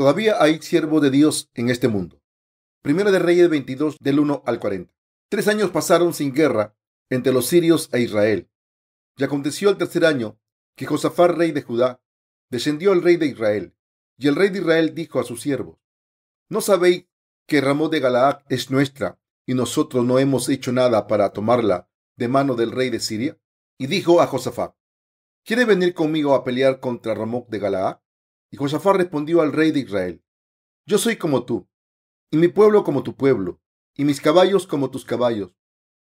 Todavía hay siervo de Dios en este mundo. Primera de Reyes 22 del 1 al 40. Tres años pasaron sin guerra entre los sirios e Israel. Y aconteció el tercer año que Josafat, rey de Judá, descendió el rey de Israel. Y el rey de Israel dijo a sus siervos, ¿no sabéis que Ramón de Galaad es nuestra y nosotros no hemos hecho nada para tomarla de mano del rey de Siria? Y dijo a Josafat, ¿quiere venir conmigo a pelear contra Ramón de Galaad? Y Josafat respondió al rey de Israel, Yo soy como tú, y mi pueblo como tu pueblo, y mis caballos como tus caballos.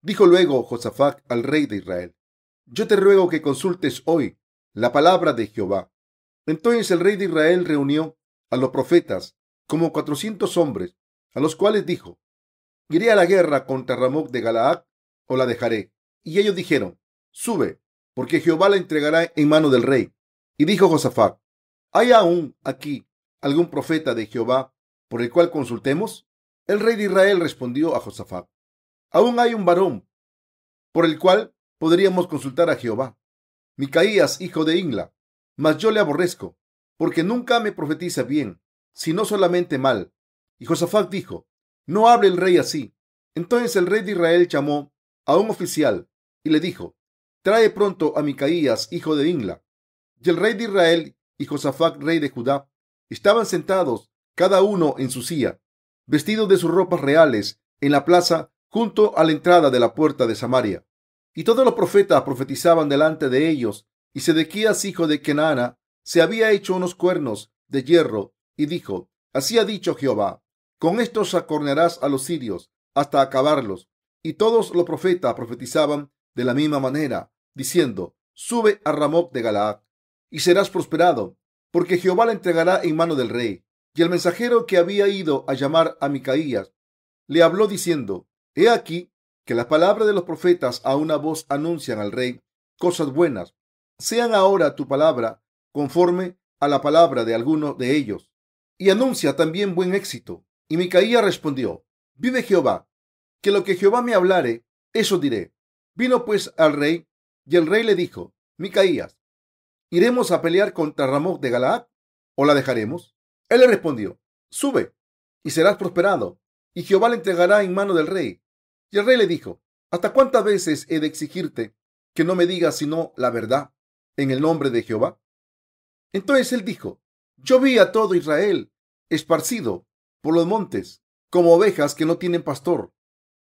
Dijo luego Josafat al rey de Israel, Yo te ruego que consultes hoy la palabra de Jehová. Entonces el rey de Israel reunió a los profetas, como cuatrocientos hombres, a los cuales dijo, ¿Iré a la guerra contra Ramón de Galaad o la dejaré? Y ellos dijeron, Sube, porque Jehová la entregará en mano del rey. Y dijo Josafat, ¿Hay aún aquí algún profeta de Jehová por el cual consultemos? El rey de Israel respondió a Josafat, aún hay un varón por el cual podríamos consultar a Jehová. Micaías, hijo de Ingla, mas yo le aborrezco, porque nunca me profetiza bien, sino solamente mal. Y Josafat dijo, no hable el rey así. Entonces el rey de Israel llamó a un oficial y le dijo, trae pronto a Micaías, hijo de Ingla. Y el rey de Israel y Josafat, rey de Judá, estaban sentados cada uno en su silla, vestidos de sus ropas reales, en la plaza junto a la entrada de la puerta de Samaria. Y todos los profetas profetizaban delante de ellos, y Sedequías, hijo de Kenana, se había hecho unos cuernos de hierro, y dijo, Así ha dicho Jehová, con estos acornearás a los sirios hasta acabarlos. Y todos los profetas profetizaban de la misma manera, diciendo, Sube a Ramot de Galaad y serás prosperado, porque Jehová la entregará en mano del rey. Y el mensajero que había ido a llamar a Micaías le habló diciendo, He aquí que las palabras de los profetas a una voz anuncian al rey cosas buenas. Sean ahora tu palabra conforme a la palabra de alguno de ellos. Y anuncia también buen éxito. Y Micaías respondió, Vive Jehová, que lo que Jehová me hablare, eso diré. Vino pues al rey, y el rey le dijo, Micaías, ¿Iremos a pelear contra Ramón de Galaad o la dejaremos? Él le respondió, sube y serás prosperado, y Jehová le entregará en mano del rey. Y el rey le dijo, ¿hasta cuántas veces he de exigirte que no me digas sino la verdad en el nombre de Jehová? Entonces él dijo, yo vi a todo Israel esparcido por los montes, como ovejas que no tienen pastor.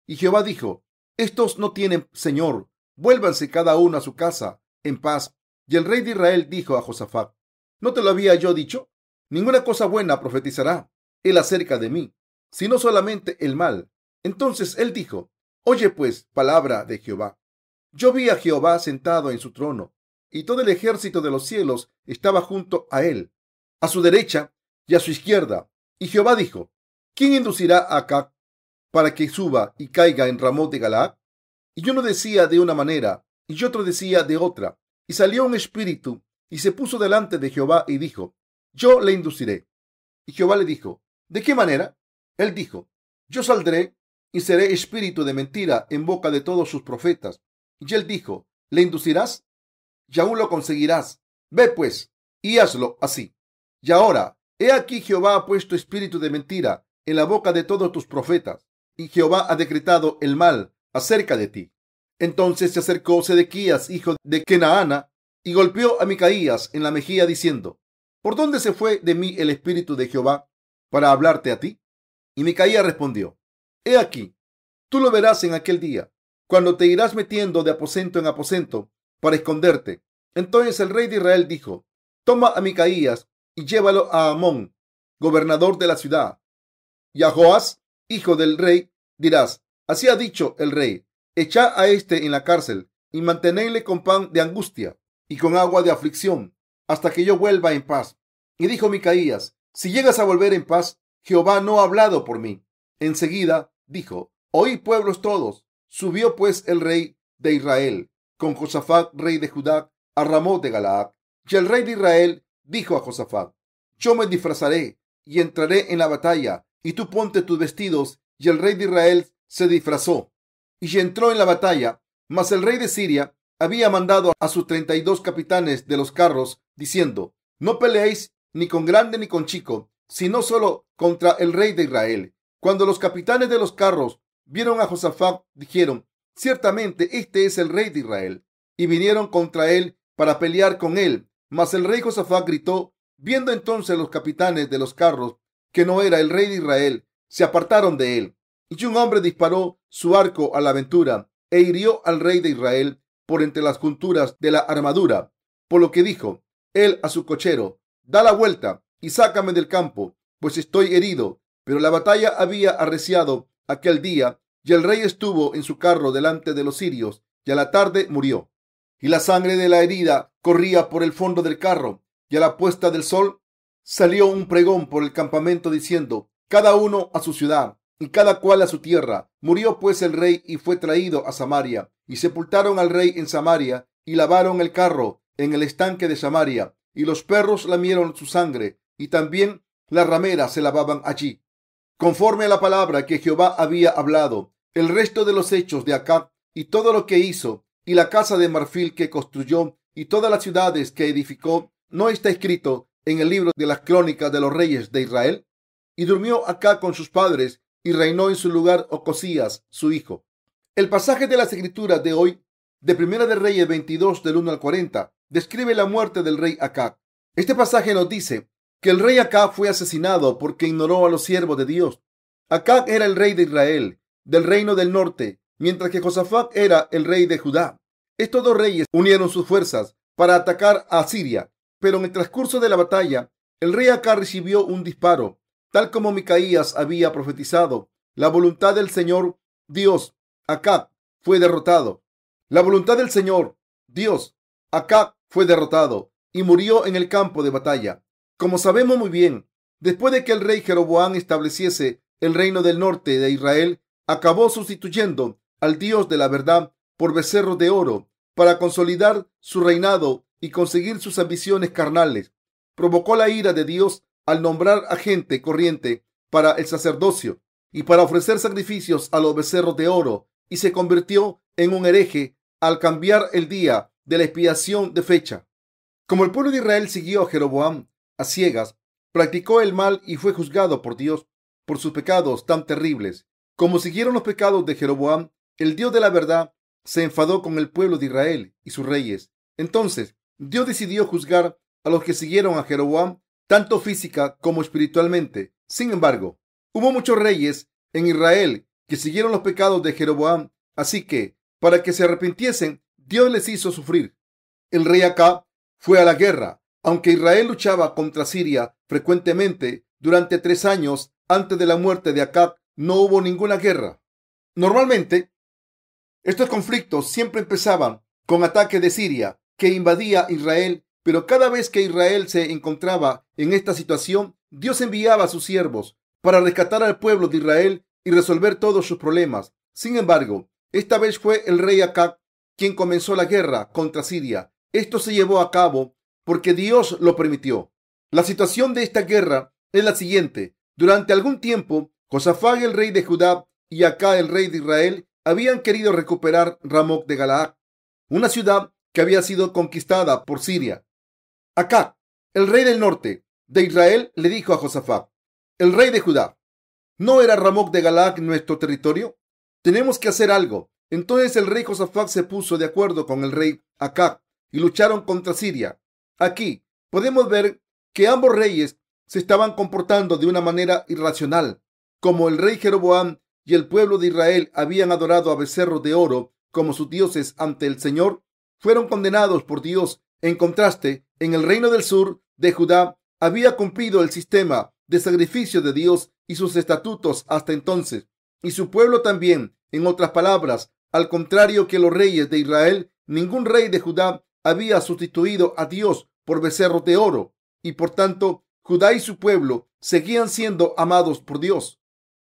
Y Jehová dijo, estos no tienen señor, vuélvanse cada uno a su casa en paz y el rey de Israel dijo a Josafat, ¿no te lo había yo dicho? Ninguna cosa buena profetizará él acerca de mí, sino solamente el mal. Entonces él dijo, Oye pues, palabra de Jehová. Yo vi a Jehová sentado en su trono, y todo el ejército de los cielos estaba junto a él, a su derecha y a su izquierda. Y Jehová dijo, ¿quién inducirá a Acá para que suba y caiga en Ramón de Galaad? Y uno decía de una manera, y otro decía de otra, y salió un espíritu y se puso delante de Jehová y dijo, yo le induciré. Y Jehová le dijo, ¿de qué manera? Él dijo, yo saldré y seré espíritu de mentira en boca de todos sus profetas. Y él dijo, ¿le inducirás? Y aún lo conseguirás. Ve pues, y hazlo así. Y ahora, he aquí Jehová ha puesto espíritu de mentira en la boca de todos tus profetas, y Jehová ha decretado el mal acerca de ti. Entonces se acercó Sedequías, hijo de Kenaana, y golpeó a Micaías en la mejilla, diciendo, ¿Por dónde se fue de mí el espíritu de Jehová para hablarte a ti? Y Micaías respondió, He aquí, tú lo verás en aquel día, cuando te irás metiendo de aposento en aposento para esconderte. Entonces el rey de Israel dijo, Toma a Micaías y llévalo a Amón, gobernador de la ciudad. Y a Joás, hijo del rey, dirás, Así ha dicho el rey, Echad a éste en la cárcel y mantenedle con pan de angustia y con agua de aflicción hasta que yo vuelva en paz. Y dijo Micaías, si llegas a volver en paz, Jehová no ha hablado por mí. Enseguida dijo, oí pueblos todos. Subió pues el rey de Israel con Josafat, rey de Judá, a Ramón de Galaad. Y el rey de Israel dijo a Josafat, yo me disfrazaré y entraré en la batalla, y tú ponte tus vestidos. Y el rey de Israel se disfrazó y entró en la batalla. Mas el rey de Siria había mandado a sus treinta y dos capitanes de los carros, diciendo, no peleéis ni con grande ni con chico, sino solo contra el rey de Israel. Cuando los capitanes de los carros vieron a Josafat, dijeron, ciertamente este es el rey de Israel, y vinieron contra él para pelear con él. Mas el rey Josafat gritó, viendo entonces los capitanes de los carros que no era el rey de Israel, se apartaron de él. Y un hombre disparó su arco a la aventura e hirió al rey de Israel por entre las junturas de la armadura, por lo que dijo él a su cochero, da la vuelta y sácame del campo, pues estoy herido. Pero la batalla había arreciado aquel día y el rey estuvo en su carro delante de los sirios y a la tarde murió. Y la sangre de la herida corría por el fondo del carro y a la puesta del sol salió un pregón por el campamento diciendo, cada uno a su ciudad y cada cual a su tierra. Murió pues el rey y fue traído a Samaria y sepultaron al rey en Samaria y lavaron el carro en el estanque de Samaria y los perros lamieron su sangre y también las rameras se lavaban allí. Conforme a la palabra que Jehová había hablado, el resto de los hechos de Acab y todo lo que hizo y la casa de marfil que construyó y todas las ciudades que edificó, no está escrito en el libro de las crónicas de los reyes de Israel. Y durmió acá con sus padres y reinó en su lugar Ocosías, su hijo. El pasaje de las escrituras de hoy, de Primera de Reyes 22 del 1 al 40, describe la muerte del rey Acab. Este pasaje nos dice que el rey Acab fue asesinado porque ignoró a los siervos de Dios. Acab era el rey de Israel, del reino del norte, mientras que Josafat era el rey de Judá. Estos dos reyes unieron sus fuerzas para atacar a Siria, pero en el transcurso de la batalla, el rey Acab recibió un disparo, tal como Micaías había profetizado. La voluntad del Señor Dios Acab fue derrotado. La voluntad del Señor Dios Acab fue derrotado y murió en el campo de batalla. Como sabemos muy bien, después de que el rey Jeroboam estableciese el reino del norte de Israel, acabó sustituyendo al Dios de la verdad por becerros de oro para consolidar su reinado y conseguir sus ambiciones carnales. Provocó la ira de Dios al nombrar a gente corriente para el sacerdocio y para ofrecer sacrificios a los becerros de oro y se convirtió en un hereje al cambiar el día de la expiación de fecha. Como el pueblo de Israel siguió a Jeroboam a ciegas, practicó el mal y fue juzgado por Dios por sus pecados tan terribles. Como siguieron los pecados de Jeroboam, el Dios de la verdad se enfadó con el pueblo de Israel y sus reyes. Entonces, Dios decidió juzgar a los que siguieron a Jeroboam, tanto física como espiritualmente. Sin embargo, hubo muchos reyes en Israel que siguieron los pecados de Jeroboam, así que, para que se arrepintiesen, Dios les hizo sufrir. El rey Acab fue a la guerra. Aunque Israel luchaba contra Siria frecuentemente durante tres años antes de la muerte de Acab, no hubo ninguna guerra. Normalmente, estos conflictos siempre empezaban con ataques de Siria que invadía Israel, pero cada vez que Israel se encontraba en esta situación, Dios enviaba a sus siervos para rescatar al pueblo de Israel y resolver todos sus problemas. Sin embargo, esta vez fue el rey Acab quien comenzó la guerra contra Siria. Esto se llevó a cabo porque Dios lo permitió. La situación de esta guerra es la siguiente. Durante algún tiempo, Josafat, el rey de Judá, y Acá, el rey de Israel, habían querido recuperar Ramoc de Galaad, una ciudad que había sido conquistada por Siria. Acá, el rey del norte de Israel, le dijo a Josafat, el rey de Judá, ¿no era Ramoc de Galaad nuestro territorio? Tenemos que hacer algo. Entonces el rey Josafat se puso de acuerdo con el rey Acá y lucharon contra Siria. Aquí podemos ver que ambos reyes se estaban comportando de una manera irracional. Como el rey Jeroboam y el pueblo de Israel habían adorado a becerros de oro como sus dioses ante el Señor, fueron condenados por Dios. En contraste, en el reino del sur de Judá había cumplido el sistema de sacrificio de Dios y sus estatutos hasta entonces, y su pueblo también. En otras palabras, al contrario que los reyes de Israel, ningún rey de Judá había sustituido a Dios por becerros de oro, y por tanto Judá y su pueblo seguían siendo amados por Dios.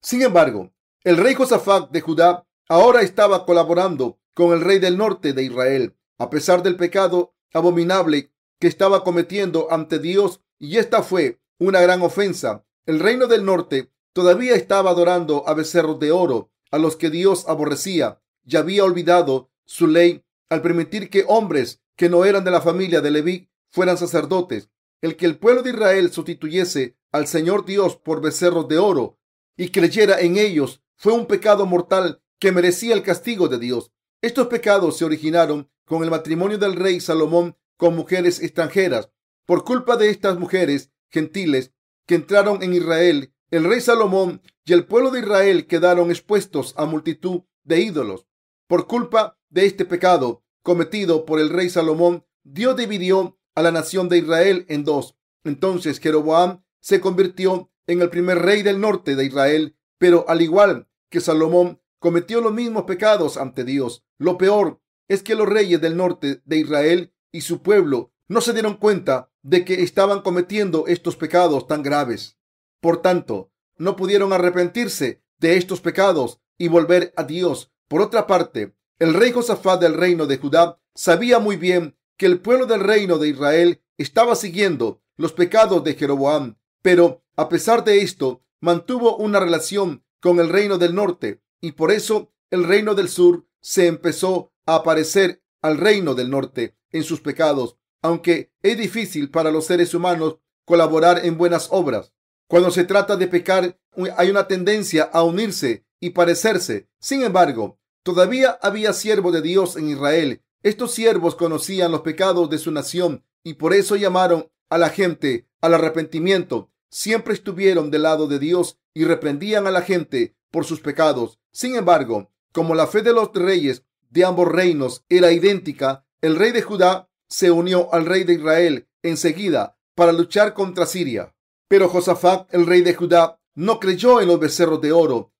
Sin embargo, el rey Josafat de Judá ahora estaba colaborando con el rey del norte de Israel, a pesar del pecado abominable que estaba cometiendo ante Dios, y esta fue una gran ofensa. El reino del norte todavía estaba adorando a becerros de oro, a los que Dios aborrecía, y había olvidado su ley al permitir que hombres que no eran de la familia de Leví fueran sacerdotes. El que el pueblo de Israel sustituyese al Señor Dios por becerros de oro y creyera en ellos fue un pecado mortal que merecía el castigo de Dios. Estos pecados se originaron con el matrimonio del rey Salomón con mujeres extranjeras. Por culpa de estas mujeres gentiles que entraron en Israel, el rey Salomón y el pueblo de Israel quedaron expuestos a multitud de ídolos. Por culpa de este pecado cometido por el rey Salomón, Dios dividió a la nación de Israel en dos. Entonces Jeroboam se convirtió en el primer rey del norte de Israel, pero al igual que Salomón, cometió los mismos pecados ante Dios. Lo peor es que los reyes del norte de Israel y su pueblo no se dieron cuenta de que estaban cometiendo estos pecados tan graves. Por tanto, no pudieron arrepentirse de estos pecados y volver a Dios. Por otra parte, el rey Josafat del reino de Judá sabía muy bien que el pueblo del reino de Israel estaba siguiendo los pecados de Jeroboam, pero a pesar de esto, mantuvo una relación con el reino del norte y por eso el reino del sur se empezó a parecer al reino del norte en sus pecados, aunque es difícil para los seres humanos colaborar en buenas obras. Cuando se trata de pecar, hay una tendencia a unirse y parecerse. Sin embargo, todavía había siervos de Dios en Israel. Estos siervos conocían los pecados de su nación y por eso llamaron a la gente al arrepentimiento. Siempre estuvieron del lado de Dios y reprendían a la gente por sus pecados. Sin embargo, como la fe de los reyes de ambos reinos era idéntica, el rey de Judá se unió al rey de Israel enseguida para luchar contra Siria. Pero Josafat, el rey de Judá, no creyó en los becerros de oro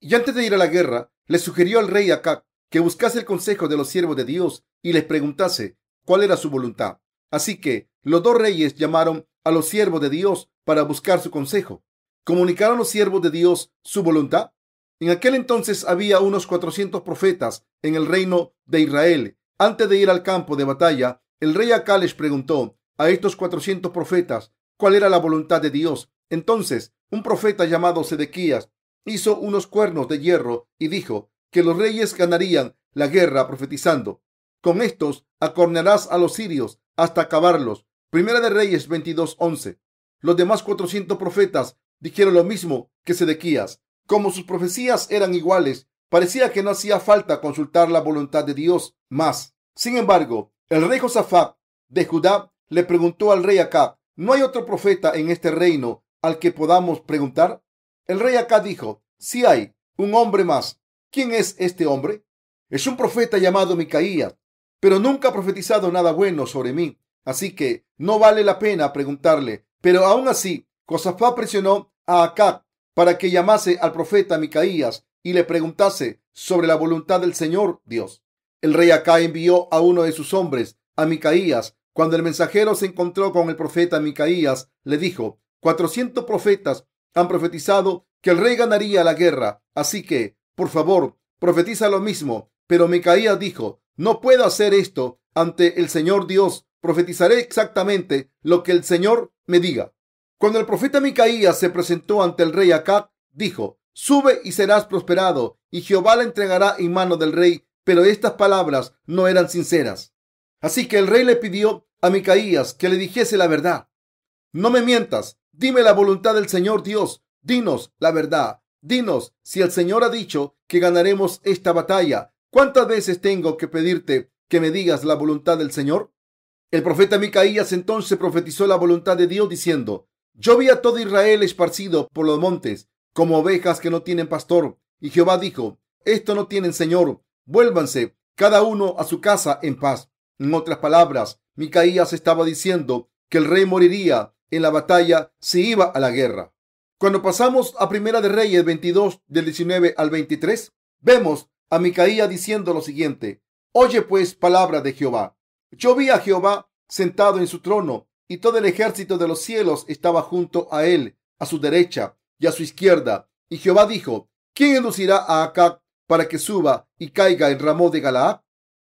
y antes de ir a la guerra, le sugirió al rey Acab que buscase el consejo de los siervos de Dios y les preguntase cuál era su voluntad. Así que los dos reyes llamaron a los siervos de Dios para buscar su consejo. ¿Comunicaron los siervos de Dios su voluntad? En aquel entonces había unos 400 profetas en el reino de Israel. Antes de ir al campo de batalla, el rey Acá les preguntó a estos 400 profetas cuál era la voluntad de Dios. Entonces, un profeta llamado Sedequías hizo unos cuernos de hierro y dijo que los reyes ganarían la guerra profetizando. Con estos acornearás a los sirios hasta acabarlos. Primera de Reyes 22:11. Los demás 400 profetas dijeron lo mismo que Sedequías. Como sus profecías eran iguales, parecía que no hacía falta consultar la voluntad de Dios más. Sin embargo, el rey Josafat de Judá le preguntó al rey Acab, ¿no hay otro profeta en este reino al que podamos preguntar? El rey acá dijo, si hay un hombre más. ¿Quién es este hombre? Es un profeta llamado Micaías, pero nunca ha profetizado nada bueno sobre mí, así que no vale la pena preguntarle. Pero aún así, Josafá presionó a Acab para que llamase al profeta Micaías y le preguntase sobre la voluntad del Señor Dios. El rey Acá envió a uno de sus hombres, a Micaías. Cuando el mensajero se encontró con el profeta Micaías, le dijo, cuatrocientos profetas han profetizado que el rey ganaría la guerra. Así que, por favor, profetiza lo mismo. Pero Micaías dijo, no puedo hacer esto ante el Señor Dios. Profetizaré exactamente lo que el Señor me diga. Cuando el profeta Micaías se presentó ante el rey Acab, dijo, sube y serás prosperado, y Jehová la entregará en mano del rey. Pero estas palabras no eran sinceras. Así que el rey le pidió a Micaías que le dijese la verdad. No me mientas, Dime la voluntad del Señor Dios. Dinos la verdad. Dinos si el Señor ha dicho que ganaremos esta batalla. ¿Cuántas veces tengo que pedirte que me digas la voluntad del Señor? El profeta Micaías entonces profetizó la voluntad de Dios diciendo, yo vi a todo Israel esparcido por los montes como ovejas que no tienen pastor. Y Jehová dijo, esto no tienen Señor, vuélvanse cada uno a su casa en paz. En otras palabras, Micaías estaba diciendo que el rey moriría en la batalla si iba a la guerra. Cuando pasamos a Primera de Reyes 22 del 19 al 23, vemos a Micaía diciendo lo siguiente: Oye pues palabra de Jehová. Yo vi a Jehová sentado en su trono y todo el ejército de los cielos estaba junto a él, a su derecha y a su izquierda. Y Jehová dijo: ¿Quién inducirá a Acab para que suba y caiga en Ramón de Galaad?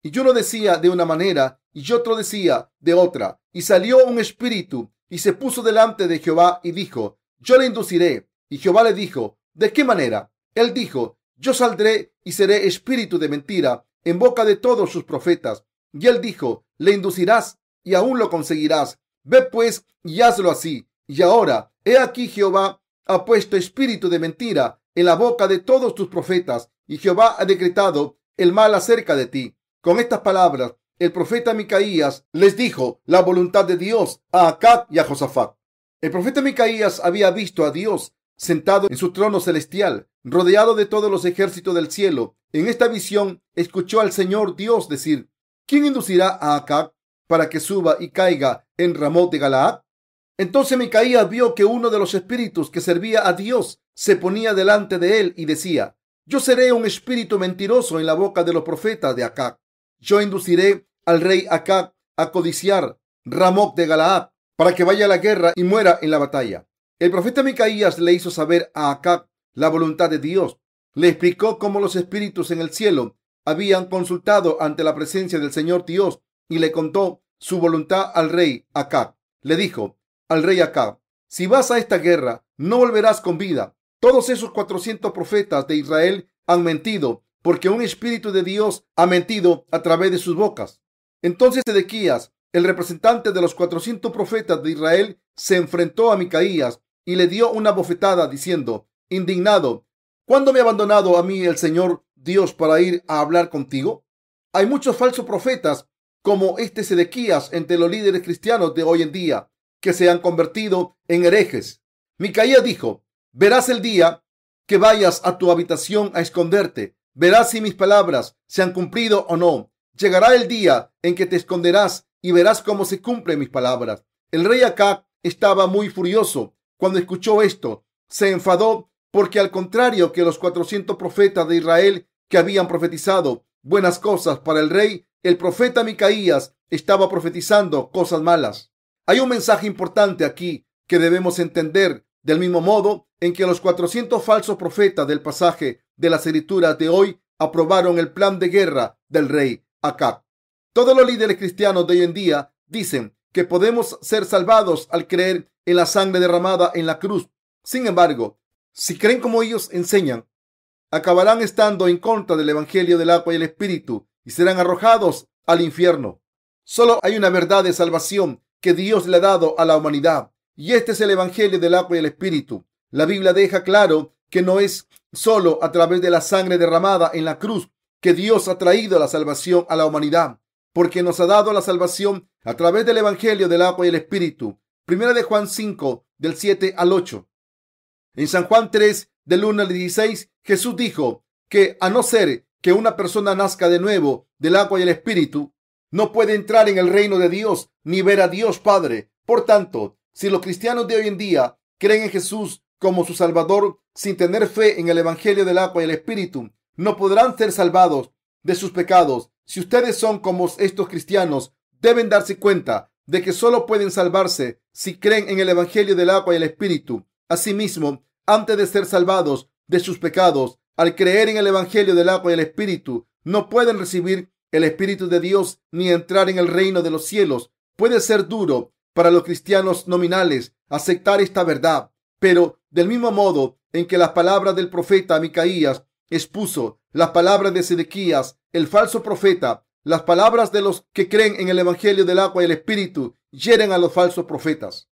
Y yo lo decía de una manera y yo otro decía de otra. Y salió un espíritu y se puso delante de Jehová y dijo, yo le induciré. Y Jehová le dijo, ¿de qué manera? Él dijo, yo saldré y seré espíritu de mentira en boca de todos sus profetas. Y él dijo, le inducirás y aún lo conseguirás. Ve pues y hazlo así. Y ahora, he aquí Jehová ha puesto espíritu de mentira en la boca de todos tus profetas, y Jehová ha decretado el mal acerca de ti. Con estas palabras, el profeta Micaías les dijo la voluntad de Dios a Acab y a Josafat. El profeta Micaías había visto a Dios sentado en su trono celestial, rodeado de todos los ejércitos del cielo. En esta visión escuchó al Señor Dios decir, ¿quién inducirá a Acab para que suba y caiga en Ramot de Galaad? Entonces Micaías vio que uno de los espíritus que servía a Dios se ponía delante de él y decía, yo seré un espíritu mentiroso en la boca de los profetas de Acab. Yo induciré al rey Acab a codiciar Ramot de Galaad para que vaya a la guerra y muera en la batalla. El profeta Micaías le hizo saber a Acab la voluntad de Dios. Le explicó cómo los espíritus en el cielo habían consultado ante la presencia del Señor Dios y le contó su voluntad al rey Acab. Le dijo al rey Acab, si vas a esta guerra, no volverás con vida. Todos esos 400 profetas de Israel han mentido porque un espíritu de Dios ha mentido a través de sus bocas. Entonces Ezequías, el representante de los 400 profetas de Israel, se enfrentó a Micaías y le dio una bofetada diciendo, indignado, ¿cuándo me ha abandonado a mí el Señor Dios para ir a hablar contigo? Hay muchos falsos profetas como este Sedequías entre los líderes cristianos de hoy en día que se han convertido en herejes. Micaías dijo, verás el día que vayas a tu habitación a esconderte, verás si mis palabras se han cumplido o no. Llegará el día en que te esconderás y verás cómo se cumplen mis palabras. El rey Acab estaba muy furioso cuando escuchó esto, se enfadó porque al contrario que los cuatrocientos profetas de Israel que habían profetizado buenas cosas para el rey, el profeta Micaías estaba profetizando cosas malas. Hay un mensaje importante aquí que debemos entender del mismo modo en que los cuatrocientos falsos profetas del pasaje de las escrituras de hoy aprobaron el plan de guerra del rey Acab. Todos los líderes cristianos de hoy en día dicen que podemos ser salvados al creer en la sangre derramada en la cruz. Sin embargo, si creen como ellos enseñan, acabarán estando en contra del Evangelio del agua y el Espíritu y serán arrojados al infierno. Solo hay una verdad de salvación que Dios le ha dado a la humanidad y este es el Evangelio del agua y el Espíritu. La Biblia deja claro que no es solo a través de la sangre derramada en la cruz que Dios ha traído la salvación a la humanidad, porque nos ha dado la salvación a través del Evangelio del agua y el Espíritu. Primera de Juan 5, del 7 al 8. En San Juan 3, del 1 al 16, Jesús dijo que a no ser que una persona nazca de nuevo del agua y el Espíritu, no puede entrar en el reino de Dios ni ver a Dios Padre. Por tanto, si los cristianos de hoy en día creen en Jesús como su Salvador sin tener fe en el Evangelio del agua y el Espíritu, no podrán ser salvados de sus pecados. Si ustedes son como estos cristianos, deben darse cuenta de que solo pueden salvarse si creen en el Evangelio del agua y el Espíritu. Asimismo, antes de ser salvados de sus pecados, al creer en el Evangelio del agua y el Espíritu, no pueden recibir el Espíritu de Dios ni entrar en el reino de los cielos. Puede ser duro para los cristianos nominales aceptar esta verdad, pero del mismo modo en que las palabras del profeta Micaías expuso las palabras de Sedequías, el falso profeta, las palabras de los que creen en el Evangelio del agua y el Espíritu hieren a los falsos profetas.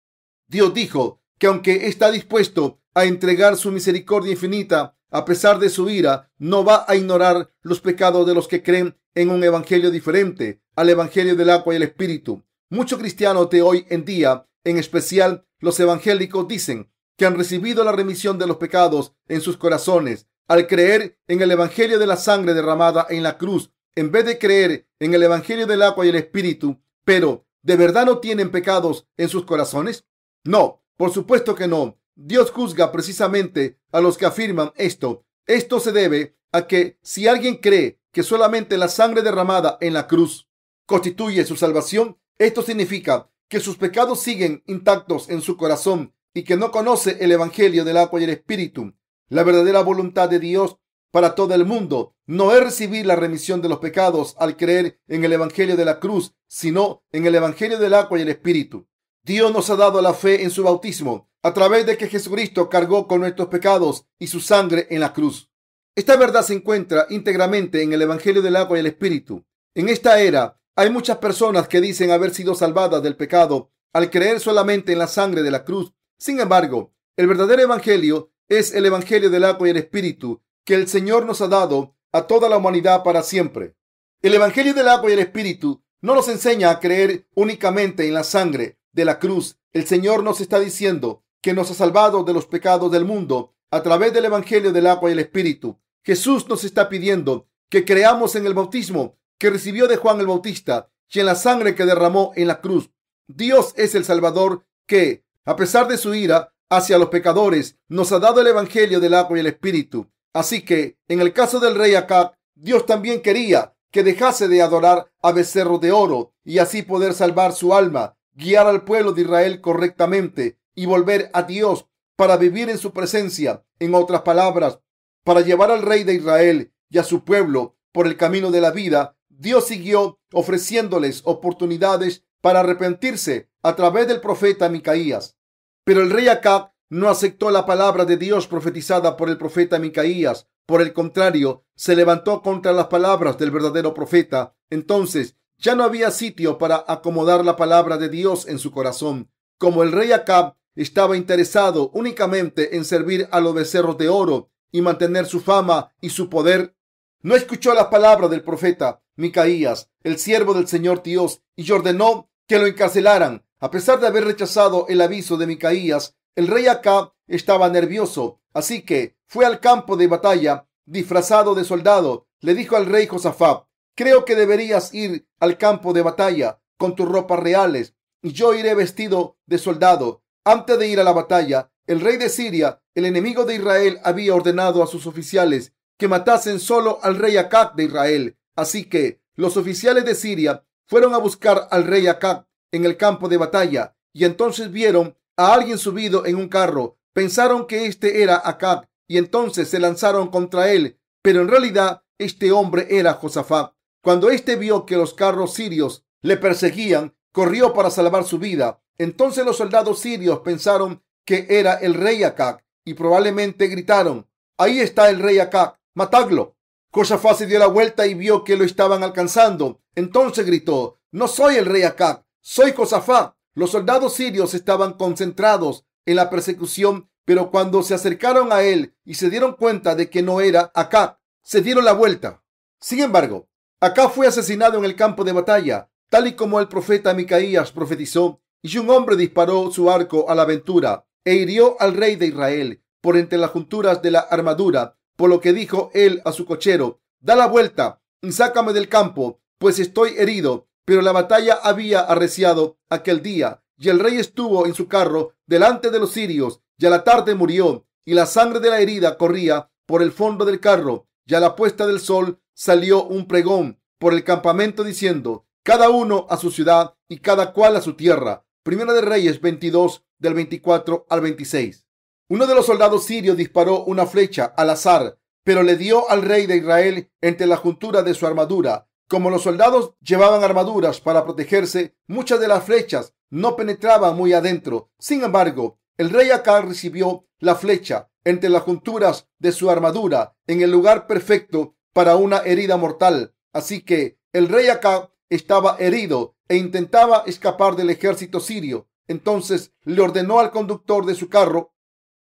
Dios dijo que aunque está dispuesto a entregar su misericordia infinita a pesar de su ira, no va a ignorar los pecados de los que creen en un evangelio diferente al evangelio del agua y el espíritu. Muchos cristianos de hoy en día, en especial los evangélicos, dicen que han recibido la remisión de los pecados en sus corazones al creer en el evangelio de la sangre derramada en la cruz, en vez de creer en el evangelio del agua y el espíritu. Pero, ¿de verdad no tienen pecados en sus corazones? No, por supuesto que no. Dios juzga precisamente a los que afirman esto. Esto se debe a que si alguien cree que solamente la sangre derramada en la cruz constituye su salvación, esto significa que sus pecados siguen intactos en su corazón y que no conoce el Evangelio del agua y el Espíritu. La verdadera voluntad de Dios para todo el mundo no es recibir la remisión de los pecados al creer en el Evangelio de la cruz, sino en el Evangelio del agua y el Espíritu. Dios nos ha dado la fe en su bautismo a través de que Jesucristo cargó con nuestros pecados y su sangre en la cruz. Esta verdad se encuentra íntegramente en el Evangelio del agua y el Espíritu. En esta era hay muchas personas que dicen haber sido salvadas del pecado al creer solamente en la sangre de la cruz Sin embargo, el verdadero evangelio es el evangelio del agua y el espíritu que el Señor nos ha dado a toda la humanidad para siempre. El evangelio del agua y el espíritu no nos enseña a creer únicamente en la sangre de la cruz. El Señor nos está diciendo que nos ha salvado de los pecados del mundo a través del evangelio del agua y el espíritu. Jesús nos está pidiendo que creamos en el bautismo que recibió de Juan el Bautista y en la sangre que derramó en la cruz. Dios es el Salvador que, a pesar de su ira hacia los pecadores, nos ha dado el Evangelio del agua y el Espíritu. Así que, en el caso del rey Acab, Dios también quería que dejase de adorar a becerros de oro y así poder salvar su alma, guiar al pueblo de Israel correctamente y volver a Dios para vivir en su presencia. En otras palabras, para llevar al rey de Israel y a su pueblo por el camino de la vida, Dios siguió ofreciéndoles oportunidades para arrepentirse a través del profeta Micaías. Pero el rey Acab no aceptó la palabra de Dios profetizada por el profeta Micaías. Por el contrario, se levantó contra las palabras del verdadero profeta. Entonces ya no había sitio para acomodar la palabra de Dios en su corazón. Como el rey Acab estaba interesado únicamente en servir a los becerros de oro y mantener su fama y su poder, no escuchó las palabras del profeta Micaías, el siervo del Señor Dios, y ordenó que lo encarcelaran. A pesar de haber rechazado el aviso de Micaías, el rey Acab estaba nervioso, así que fue al campo de batalla disfrazado de soldado. Le dijo al rey Josafat, creo que deberías ir al campo de batalla con tus ropas reales y yo iré vestido de soldado. Antes de ir a la batalla, el rey de Siria, el enemigo de Israel, había ordenado a sus oficiales que matasen solo al rey Acab de Israel. Así que los oficiales de Siria fueron a buscar al rey Acab en el campo de batalla y entonces vieron a alguien subido en un carro. Pensaron que este era Acab y entonces se lanzaron contra él, pero en realidad este hombre era Josafat. Cuando éste vio que los carros sirios le perseguían, corrió para salvar su vida. Entonces los soldados sirios pensaron que era el rey Acab y probablemente gritaron, ahí está el rey Acab, matadlo. Josafat se dio la vuelta y vio que lo estaban alcanzando. Entonces gritó, no soy el rey Acab, soy Josafat. Los soldados sirios estaban concentrados en la persecución, pero cuando se acercaron a él y se dieron cuenta de que no era Acab, se dieron la vuelta. Sin embargo, Acab fue asesinado en el campo de batalla, tal y como el profeta Micaías profetizó y un hombre disparó su arco a la aventura e hirió al rey de Israel por entre las junturas de la armadura, por lo que dijo él a su cochero, da la vuelta y sácame del campo, pues estoy herido. Pero la batalla había arreciado aquel día, y el rey estuvo en su carro delante de los sirios, y a la tarde murió, y la sangre de la herida corría por el fondo del carro, y a la puesta del sol salió un pregón por el campamento diciendo, cada uno a su ciudad y cada cual a su tierra. Primera de Reyes 22 del 24 al 26. Uno de los soldados sirios disparó una flecha al azar, pero le dio al rey de Israel entre la juntura de su armadura. Como los soldados llevaban armaduras para protegerse, muchas de las flechas no penetraban muy adentro. Sin embargo, el rey Acab recibió la flecha entre las junturas de su armadura en el lugar perfecto para una herida mortal. Así que el rey Acab estaba herido e intentaba escapar del ejército sirio. Entonces le ordenó al conductor de su carro,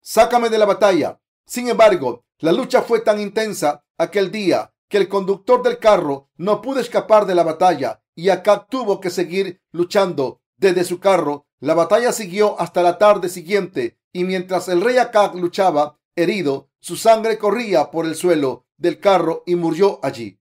sácame de la batalla. Sin embargo, la lucha fue tan intensa aquel día que el conductor del carro no pudo escapar de la batalla y acá tuvo que seguir luchando desde su carro. La batalla siguió hasta la tarde siguiente y mientras el rey Acab luchaba herido, su sangre corría por el suelo del carro y murió allí.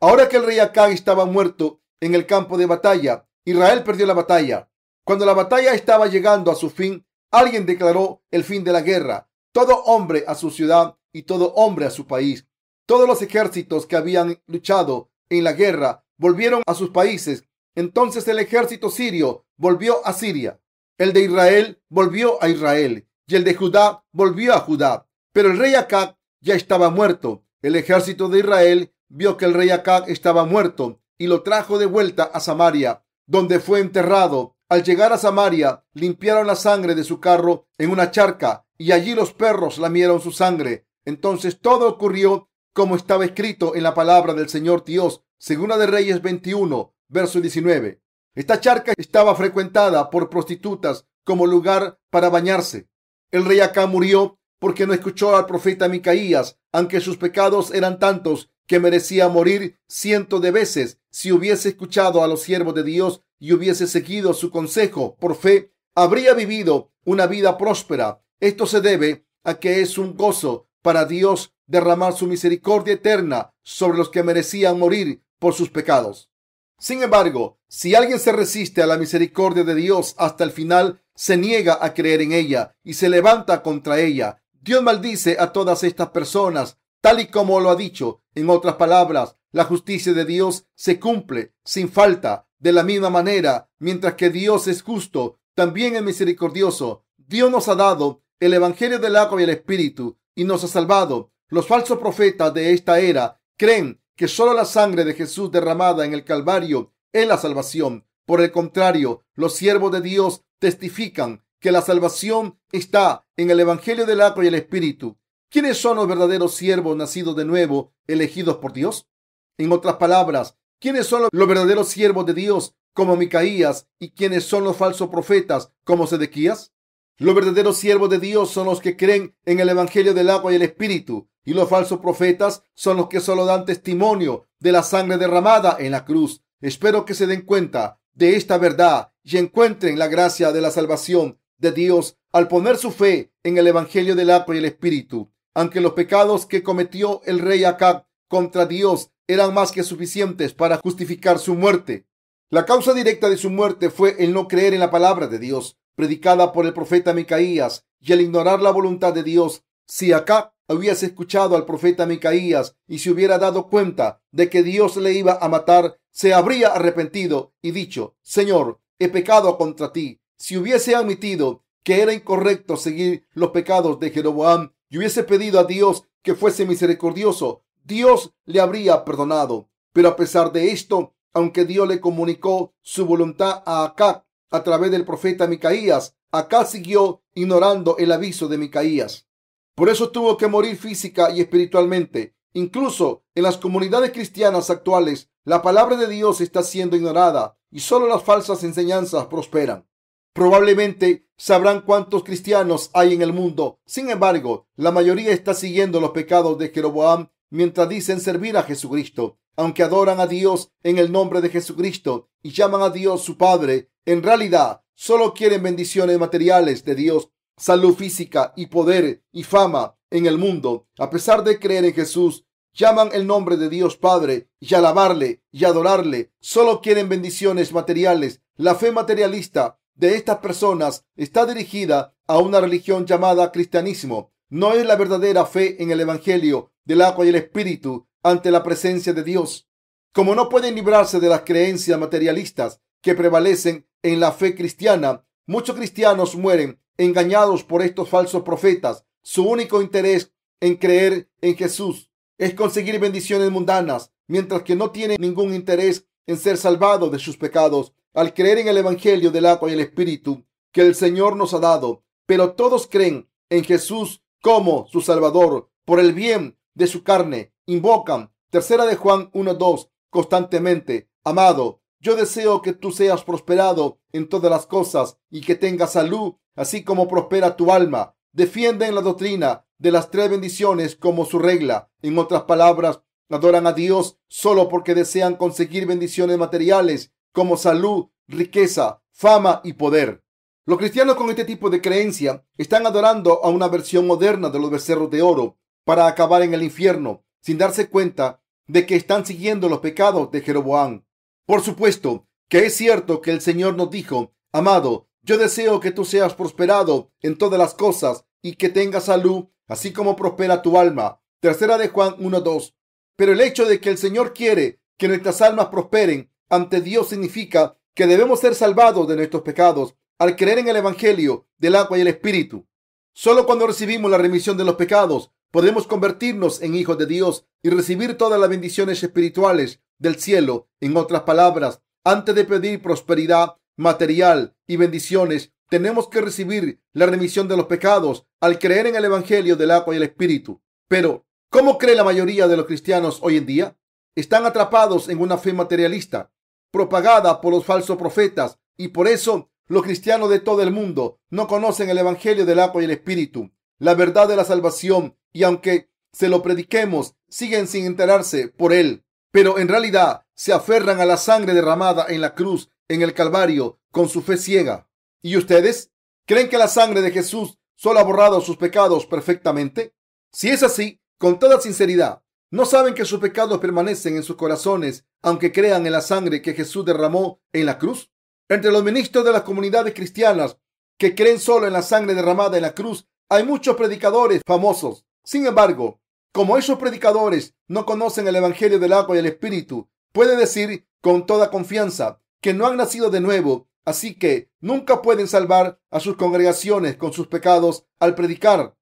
Ahora que el rey Acab estaba muerto en el campo de batalla. Israel perdió la batalla. Cuando la batalla estaba llegando a su fin, alguien declaró el fin de la guerra. Todo hombre a su ciudad y todo hombre a su país. Todos los ejércitos que habían luchado en la guerra volvieron a sus países. Entonces el ejército sirio volvió a Siria. El de Israel volvió a Israel y el de Judá volvió a Judá. Pero el rey Acab ya estaba muerto. El ejército de Israel vio que el rey Acab estaba muerto y lo trajo de vuelta a Samaria, donde fue enterrado. Al llegar a Samaria, limpiaron la sangre de su carro en una charca y allí los perros lamieron su sangre. Entonces todo ocurrió como estaba escrito en la palabra del Señor Dios, segunda de Reyes 21, verso 19. Esta charca estaba frecuentada por prostitutas como lugar para bañarse. El rey acá murió porque no escuchó al profeta Micaías, aunque sus pecados eran tantos que merecía morir cientos de veces si hubiese escuchado a los siervos de Dios y hubiese seguido su consejo por fe, habría vivido una vida próspera. Esto se debe a que es un gozo para Dios derramar su misericordia eterna sobre los que merecían morir por sus pecados. Sin embargo, si alguien se resiste a la misericordia de Dios hasta el final, se niega a creer en ella y se levanta contra ella. Dios maldice a todas estas personas, tal y como lo ha dicho. En otras palabras, la justicia de Dios se cumple sin falta. De la misma manera, mientras que Dios es justo, también es misericordioso. Dios nos ha dado el Evangelio del agua y el Espíritu y nos ha salvado. Los falsos profetas de esta era creen que solo la sangre de Jesús derramada en el Calvario es la salvación. Por el contrario, los siervos de Dios testifican que la salvación está en el Evangelio del agua y el Espíritu. ¿Quiénes son los verdaderos siervos nacidos de nuevo, elegidos por Dios? En otras palabras, ¿quiénes son los verdaderos siervos de Dios como Micaías y quiénes son los falsos profetas como Sedequías? Los verdaderos siervos de Dios son los que creen en el Evangelio del agua y el Espíritu, y los falsos profetas son los que solo dan testimonio de la sangre derramada en la cruz. Espero que se den cuenta de esta verdad y encuentren la gracia de la salvación de Dios al poner su fe en el Evangelio del agua y el Espíritu. Aunque los pecados que cometió el rey Acab contra Dios eran más que suficientes para justificar su muerte. La causa directa de su muerte fue el no creer en la palabra de Dios predicada por el profeta Micaías y el ignorar la voluntad de Dios. Si acá hubiese escuchado al profeta Micaías y se hubiera dado cuenta de que Dios le iba a matar, se habría arrepentido y dicho, Señor, he pecado contra ti. Si hubiese admitido que era incorrecto seguir los pecados de Jeroboam y hubiese pedido a Dios que fuese misericordioso, Dios le habría perdonado. Pero a pesar de esto, aunque Dios le comunicó su voluntad a Acab a través del profeta Micaías, acá siguió ignorando el aviso de Micaías. Por eso tuvo que morir física y espiritualmente. Incluso en las comunidades cristianas actuales, la palabra de Dios está siendo ignorada y solo las falsas enseñanzas prosperan. Probablemente sabrán cuántos cristianos hay en el mundo. Sin embargo, la mayoría está siguiendo los pecados de Jeroboam mientras dicen servir a Jesucristo. Aunque adoran a Dios en el nombre de Jesucristo y llaman a Dios su Padre, en realidad solo quieren bendiciones materiales de Dios, salud física y poder y fama en el mundo. A pesar de creer en Jesús, llaman el nombre de Dios Padre y alabarle y adorarle. Solo quieren bendiciones materiales. La fe materialista de estas personas está dirigida a una religión llamada cristianismo. No es la verdadera fe en el Evangelio del agua y el Espíritu ante la presencia de Dios. Como no pueden librarse de las creencias materialistas que prevalecen en la fe cristiana, muchos cristianos mueren engañados por estos falsos profetas. Su único interés en creer en Jesús es conseguir bendiciones mundanas, mientras que no tienen ningún interés en ser salvados de sus pecados al creer en el Evangelio del agua y el Espíritu que el Señor nos ha dado. Pero todos creen en Jesús como su Salvador por el bien de su carne. Invocan, tercera de Juan 1.2, constantemente, amado, yo deseo que tú seas prosperado en todas las cosas y que tengas salud, así como prospera tu alma. Defienden la doctrina de las tres bendiciones como su regla. En otras palabras, adoran a Dios solo porque desean conseguir bendiciones materiales como salud, riqueza, fama y poder. Los cristianos con este tipo de creencia están adorando a una versión moderna de los becerros de oro para acabar en el infierno sin darse cuenta de que están siguiendo los pecados de Jeroboam. Por supuesto que es cierto que el Señor nos dijo, amado, yo deseo que tú seas prosperado en todas las cosas y que tengas salud, así como prospera tu alma. Tercera de Juan 1.2. Pero el hecho de que el Señor quiere que nuestras almas prosperen ante Dios significa que debemos ser salvados de nuestros pecados al creer en el Evangelio del agua y el Espíritu. Solo cuando recibimos la remisión de los pecados podemos convertirnos en hijos de Dios y recibir todas las bendiciones espirituales del cielo. En otras palabras, antes de pedir prosperidad material y bendiciones, tenemos que recibir la remisión de los pecados al creer en el Evangelio del agua y el Espíritu. Pero, ¿cómo cree la mayoría de los cristianos hoy en día? Están atrapados en una fe materialista, propagada por los falsos profetas, y por eso los cristianos de todo el mundo no conocen el Evangelio del agua y el Espíritu, la verdad de la salvación, y aunque se lo prediquemos, siguen sin enterarse por él, pero en realidad se aferran a la sangre derramada en la cruz, en el Calvario, con su fe ciega. ¿Y ustedes? ¿Creen que la sangre de Jesús solo ha borrado sus pecados perfectamente? Si es así, con toda sinceridad, ¿no saben que sus pecados permanecen en sus corazones, aunque crean en la sangre que Jesús derramó en la cruz? Entre los ministros de las comunidades cristianas que creen solo en la sangre derramada en la cruz, hay muchos predicadores famosos. Sin embargo, como esos predicadores no conocen el Evangelio del agua y el Espíritu, puede decir con toda confianza que no han nacido de nuevo, así que nunca pueden salvar a sus congregaciones con sus pecados al predicar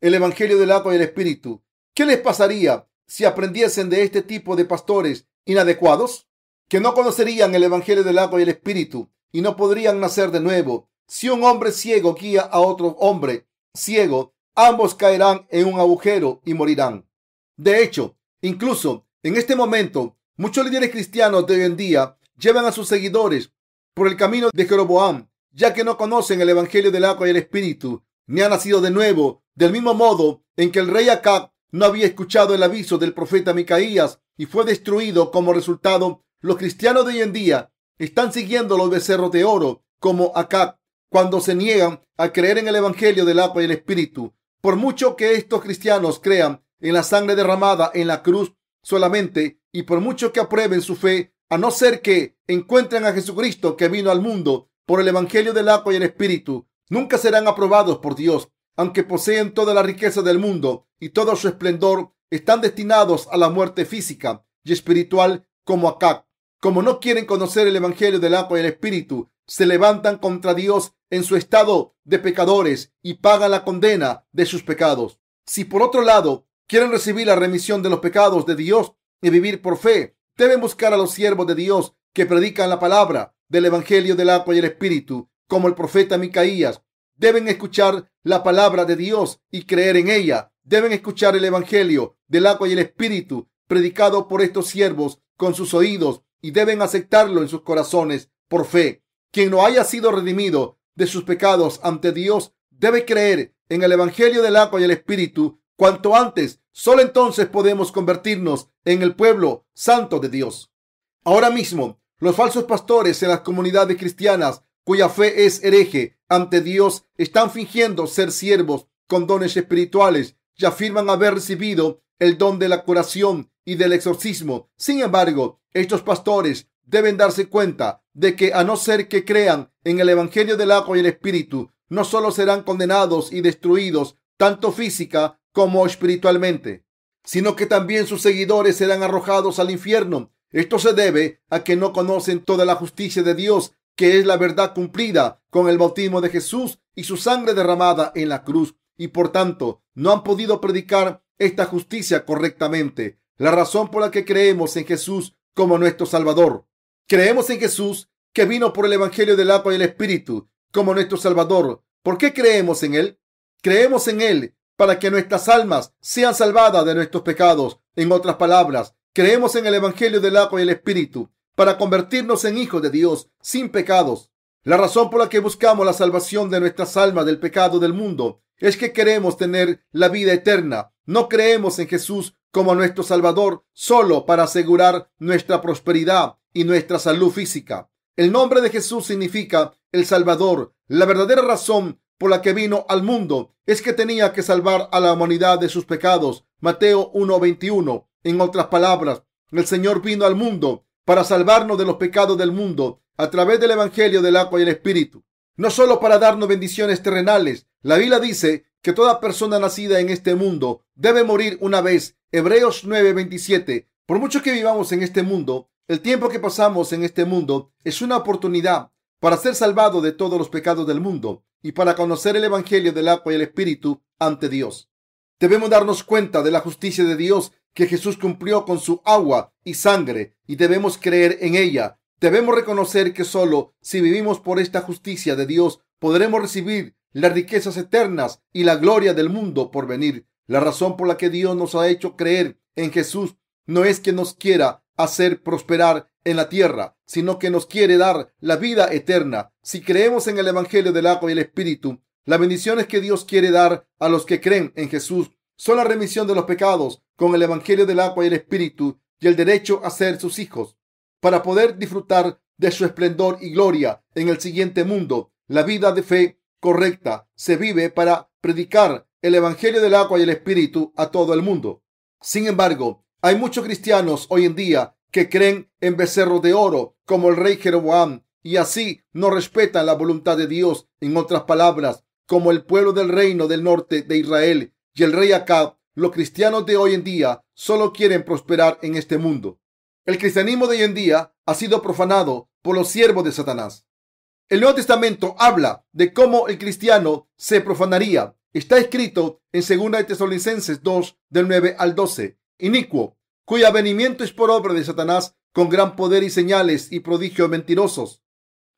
el Evangelio del agua y el Espíritu. ¿Qué les pasaría si aprendiesen de este tipo de pastores inadecuados? Que no conocerían el Evangelio del agua y el Espíritu y no podrían nacer de nuevo. Si un hombre ciego guía a otro hombre ciego, ambos caerán en un agujero y morirán. De hecho, incluso en este momento, muchos líderes cristianos de hoy en día llevan a sus seguidores por el camino de Jeroboam, ya que no conocen el Evangelio del agua y el Espíritu, ni han nacido de nuevo, del mismo modo en que el rey Acab no había escuchado el aviso del profeta Micaías y fue destruido como resultado. Los cristianos de hoy en día están siguiendo los becerros de oro como Acab cuando se niegan a creer en el Evangelio del agua y el Espíritu. Por mucho que estos cristianos crean en la sangre derramada en la cruz solamente y por mucho que aprueben su fe, a no ser que encuentren a Jesucristo que vino al mundo por el Evangelio del agua y el Espíritu, nunca serán aprobados por Dios. Aunque poseen toda la riqueza del mundo y todo su esplendor, están destinados a la muerte física y espiritual como acá. Como no quieren conocer el Evangelio del agua y el Espíritu, se levantan contra Dios en su estado de pecadores y pagan la condena de sus pecados. Si por otro lado quieren recibir la remisión de los pecados de Dios y vivir por fe, deben buscar a los siervos de Dios que predican la palabra del Evangelio del agua y el Espíritu, como el profeta Micaías. Deben escuchar la palabra de Dios y creer en ella. Deben escuchar el Evangelio del agua y el Espíritu predicado por estos siervos con sus oídos y deben aceptarlo en sus corazones por fe. Quien no haya sido redimido de sus pecados ante Dios debe creer en el Evangelio del agua y el Espíritu cuanto antes. Solo entonces podemos convertirnos en el pueblo santo de Dios. Ahora mismo, los falsos pastores en las comunidades cristianas cuya fe es hereje ante Dios están fingiendo ser siervos con dones espirituales y afirman haber recibido el don de la curación y del exorcismo. Sin embargo, estos pastores deben darse cuenta de que a no ser que crean en el Evangelio del agua y el Espíritu, no solo serán condenados y destruidos, tanto física como espiritualmente, sino que también sus seguidores serán arrojados al infierno. Esto se debe a que no conocen toda la justicia de Dios, que es la verdad cumplida con el bautismo de Jesús y su sangre derramada en la cruz, y por tanto no han podido predicar esta justicia correctamente. La razón por la que creemos en Jesús como nuestro Salvador Creemos en Jesús que vino por el Evangelio del agua y el Espíritu como nuestro Salvador. ¿Por qué creemos en Él? Creemos en Él para que nuestras almas sean salvadas de nuestros pecados. En otras palabras, creemos en el Evangelio del agua y el Espíritu para convertirnos en hijos de Dios sin pecados. La razón por la que buscamos la salvación de nuestras almas del pecado del mundo es que queremos tener la vida eterna. No creemos en Jesús como nuestro Salvador solo para asegurar nuestra prosperidad y nuestra salud física. El nombre de Jesús significa el Salvador. La verdadera razón por la que vino al mundo es que tenía que salvar a la humanidad de sus pecados. Mateo 1:21. En otras palabras, el Señor vino al mundo para salvarnos de los pecados del mundo a través del Evangelio del agua y el Espíritu. No solo para darnos bendiciones terrenales. La Biblia dice que toda persona nacida en este mundo debe morir una vez. Hebreos 9:27. Por mucho que vivamos en este mundo, el tiempo que pasamos en este mundo es una oportunidad para ser salvado de todos los pecados del mundo y para conocer el Evangelio del agua y el Espíritu ante Dios. Debemos darnos cuenta de la justicia de Dios que Jesús cumplió con su agua y sangre y debemos creer en ella. Debemos reconocer que solo si vivimos por esta justicia de Dios podremos recibir las riquezas eternas y la gloria del mundo por venir. La razón por la que Dios nos ha hecho creer en Jesús no es que nos quiera hacer prosperar en la tierra, sino que nos quiere dar la vida eterna. Si creemos en el Evangelio del agua y el Espíritu, las bendiciones que Dios quiere dar a los que creen en Jesús son la remisión de los pecados con el Evangelio del agua y el Espíritu y el derecho a ser sus hijos. Para poder disfrutar de su esplendor y gloria en el siguiente mundo, la vida de fe correcta se vive para predicar el Evangelio del agua y el Espíritu a todo el mundo. Sin embargo, hay muchos cristianos hoy en día que creen en becerros de oro como el rey Jeroboam y así no respetan la voluntad de Dios. En otras palabras, como el pueblo del reino del norte de Israel y el rey Acab, los cristianos de hoy en día solo quieren prosperar en este mundo. El cristianismo de hoy en día ha sido profanado por los siervos de Satanás. El Nuevo Testamento habla de cómo el cristiano se profanaría. Está escrito en 2 de Tesalonicenses 2 del 9 al 12. Inicuo, cuyo avenimiento es por obra de Satanás con gran poder y señales y prodigios mentirosos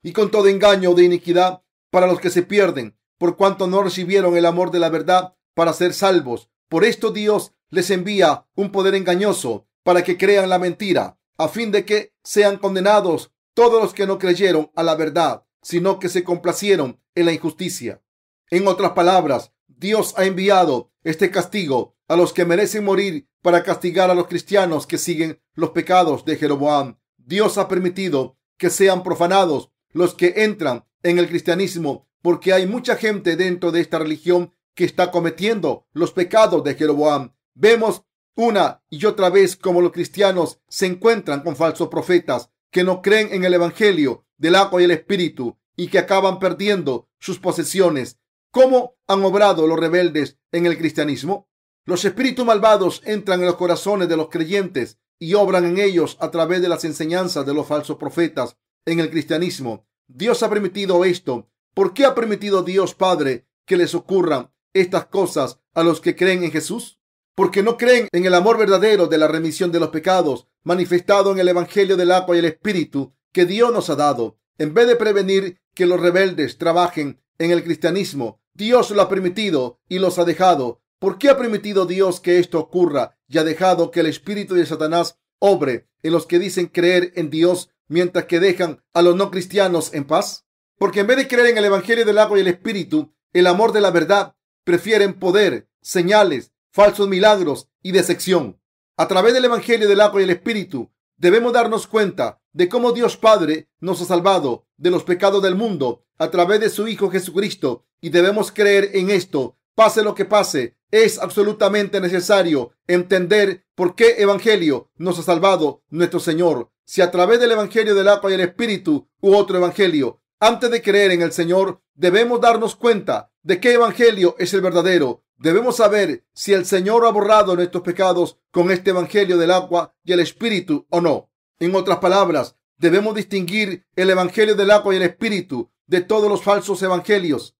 y con todo engaño de iniquidad para los que se pierden, por cuanto no recibieron el amor de la verdad para ser salvos. Por esto Dios les envía un poder engañoso para que crean la mentira, a fin de que sean condenados todos los que no creyeron a la verdad, sino que se complacieron en la injusticia. En otras palabras, Dios ha enviado este castigo a los que merecen morir para castigar a los cristianos que siguen los pecados de Jeroboam. Dios ha permitido que sean profanados los que entran en el cristianismo porque hay mucha gente dentro de esta religión que está cometiendo los pecados de Jeroboam. Vemos una y otra vez como los cristianos se encuentran con falsos profetas que no creen en el Evangelio del agua y el Espíritu y que acaban perdiendo sus posesiones. ¿Cómo han obrado los rebeldes en el cristianismo? Los espíritus malvados entran en los corazones de los creyentes y obran en ellos a través de las enseñanzas de los falsos profetas en el cristianismo. Dios ha permitido esto. ¿Por qué ha permitido Dios Padre que les ocurran estas cosas a los que creen en Jesús? Porque no creen en el amor verdadero de la remisión de los pecados manifestado en el Evangelio del agua y el Espíritu que Dios nos ha dado. En vez de prevenir que los rebeldes trabajen en el cristianismo, Dios lo ha permitido y los ha dejado. ¿Por qué ha permitido Dios que esto ocurra y ha dejado que el espíritu de Satanás obre en los que dicen creer en Dios mientras que dejan a los no cristianos en paz? Porque en vez de creer en el Evangelio del agua y el Espíritu, el amor de la verdad, prefieren poder, señales, falsos milagros y decepción. A través del Evangelio del agua y el Espíritu, debemos darnos cuenta de cómo Dios Padre nos ha salvado de los pecados del mundo a través de su Hijo Jesucristo y debemos creer en esto. Pase lo que pase, es absolutamente necesario entender por qué Evangelio nos ha salvado nuestro Señor. Si a través del Evangelio del agua y el Espíritu u otro Evangelio, antes de creer en el Señor, debemos darnos cuenta de qué Evangelio es el verdadero Debemos saber si el Señor ha borrado nuestros pecados con este Evangelio del agua y el Espíritu o no. En otras palabras, debemos distinguir el Evangelio del agua y el Espíritu de todos los falsos evangelios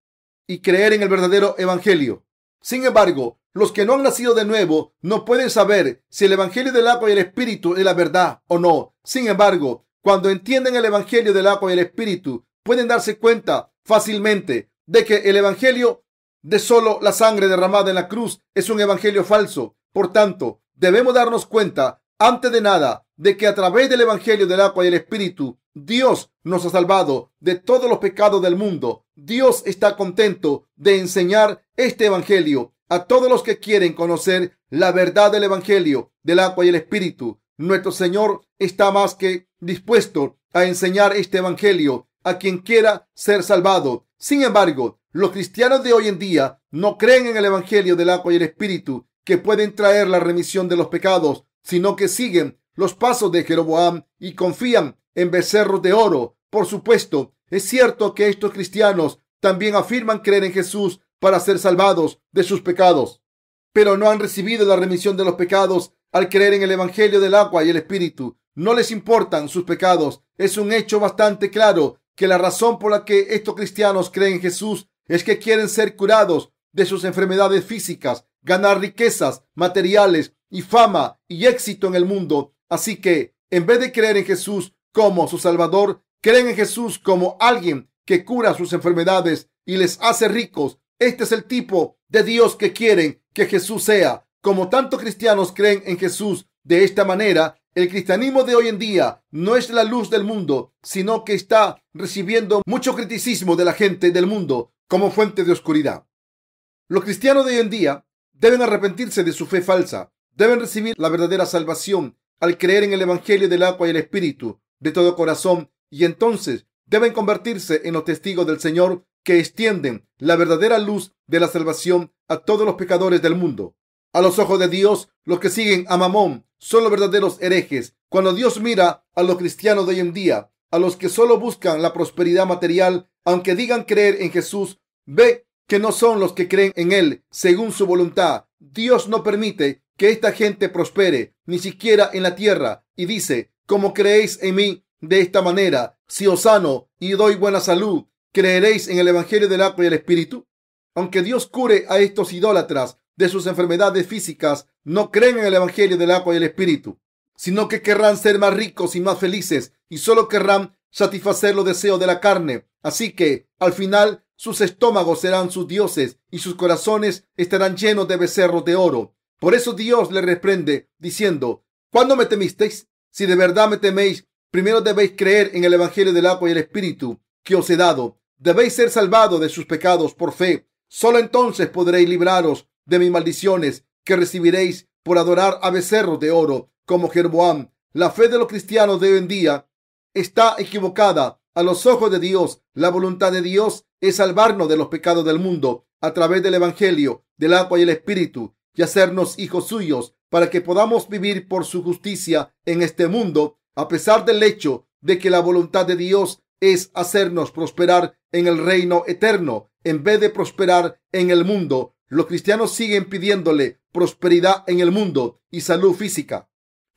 y creer en el verdadero Evangelio. Sin embargo, los que no han nacido de nuevo no pueden saber si el Evangelio del agua y el Espíritu es la verdad o no. Sin embargo, cuando entienden el Evangelio del agua y el Espíritu, pueden darse cuenta fácilmente de que el Evangelio de solo la sangre derramada en la cruz es un evangelio falso. Por tanto, debemos darnos cuenta, antes de nada, de que a través del evangelio del agua y el espíritu, Dios nos ha salvado de todos los pecados del mundo. Dios está contento de enseñar este evangelio a todos los que quieren conocer la verdad del evangelio del agua y el espíritu. Nuestro Señor está más que dispuesto a enseñar este evangelio a quien quiera ser salvado. Sin embargo, los cristianos de hoy en día no creen en el Evangelio del agua y el Espíritu que pueden traer la remisión de los pecados, sino que siguen los pasos de Jeroboam y confían en becerros de oro. Por supuesto, es cierto que estos cristianos también afirman creer en Jesús para ser salvados de sus pecados, pero no han recibido la remisión de los pecados al creer en el Evangelio del agua y el Espíritu. No les importan sus pecados. Es un hecho bastante claro que la razón por la que estos cristianos creen en Jesús es que quieren ser curados de sus enfermedades físicas, ganar riquezas materiales y fama y éxito en el mundo. Así que, en vez de creer en Jesús como su Salvador, creen en Jesús como alguien que cura sus enfermedades y les hace ricos. Este es el tipo de Dios que quieren que Jesús sea. Como tantos cristianos creen en Jesús de esta manera, El cristianismo de hoy en día no es la luz del mundo, sino que está recibiendo mucho criticismo de la gente del mundo como fuente de oscuridad. Los cristianos de hoy en día deben arrepentirse de su fe falsa, deben recibir la verdadera salvación al creer en el Evangelio del agua y el Espíritu de todo corazón y entonces deben convertirse en los testigos del Señor que extienden la verdadera luz de la salvación a todos los pecadores del mundo. A los ojos de Dios, los que siguen a Mamón son los verdaderos herejes. Cuando Dios mira a los cristianos de hoy en día, a los que solo buscan la prosperidad material, aunque digan creer en Jesús, ve que no son los que creen en Él según su voluntad. Dios no permite que esta gente prospere, ni siquiera en la tierra, y dice, como creéis en mí de esta manera, si os sano y doy buena salud, ¿creeréis en el Evangelio del agua y el Espíritu? Aunque Dios cure a estos idólatras de sus enfermedades físicas, no creen en el Evangelio del agua y el Espíritu, sino que querrán ser más ricos y más felices y solo querrán satisfacer los deseos de la carne. Así que, al final, sus estómagos serán sus dioses y sus corazones estarán llenos de becerros de oro. Por eso Dios le reprende diciendo, ¿cuándo me temisteis? Si de verdad me teméis, primero debéis creer en el Evangelio del agua y el Espíritu que os he dado. Debéis ser salvados de sus pecados por fe. Solo entonces podréis libraros de mis maldiciones que recibiréis por adorar a becerros de oro como Jeroboam. La fe de los cristianos de hoy en día está equivocada a los ojos de Dios. La voluntad de Dios es salvarnos de los pecados del mundo a través del Evangelio, del agua y el Espíritu y hacernos hijos suyos para que podamos vivir por su justicia en este mundo, a pesar del hecho de que la voluntad de Dios es hacernos prosperar en el reino eterno en vez de prosperar en el mundo. Los cristianos siguen pidiéndole prosperidad en el mundo y salud física.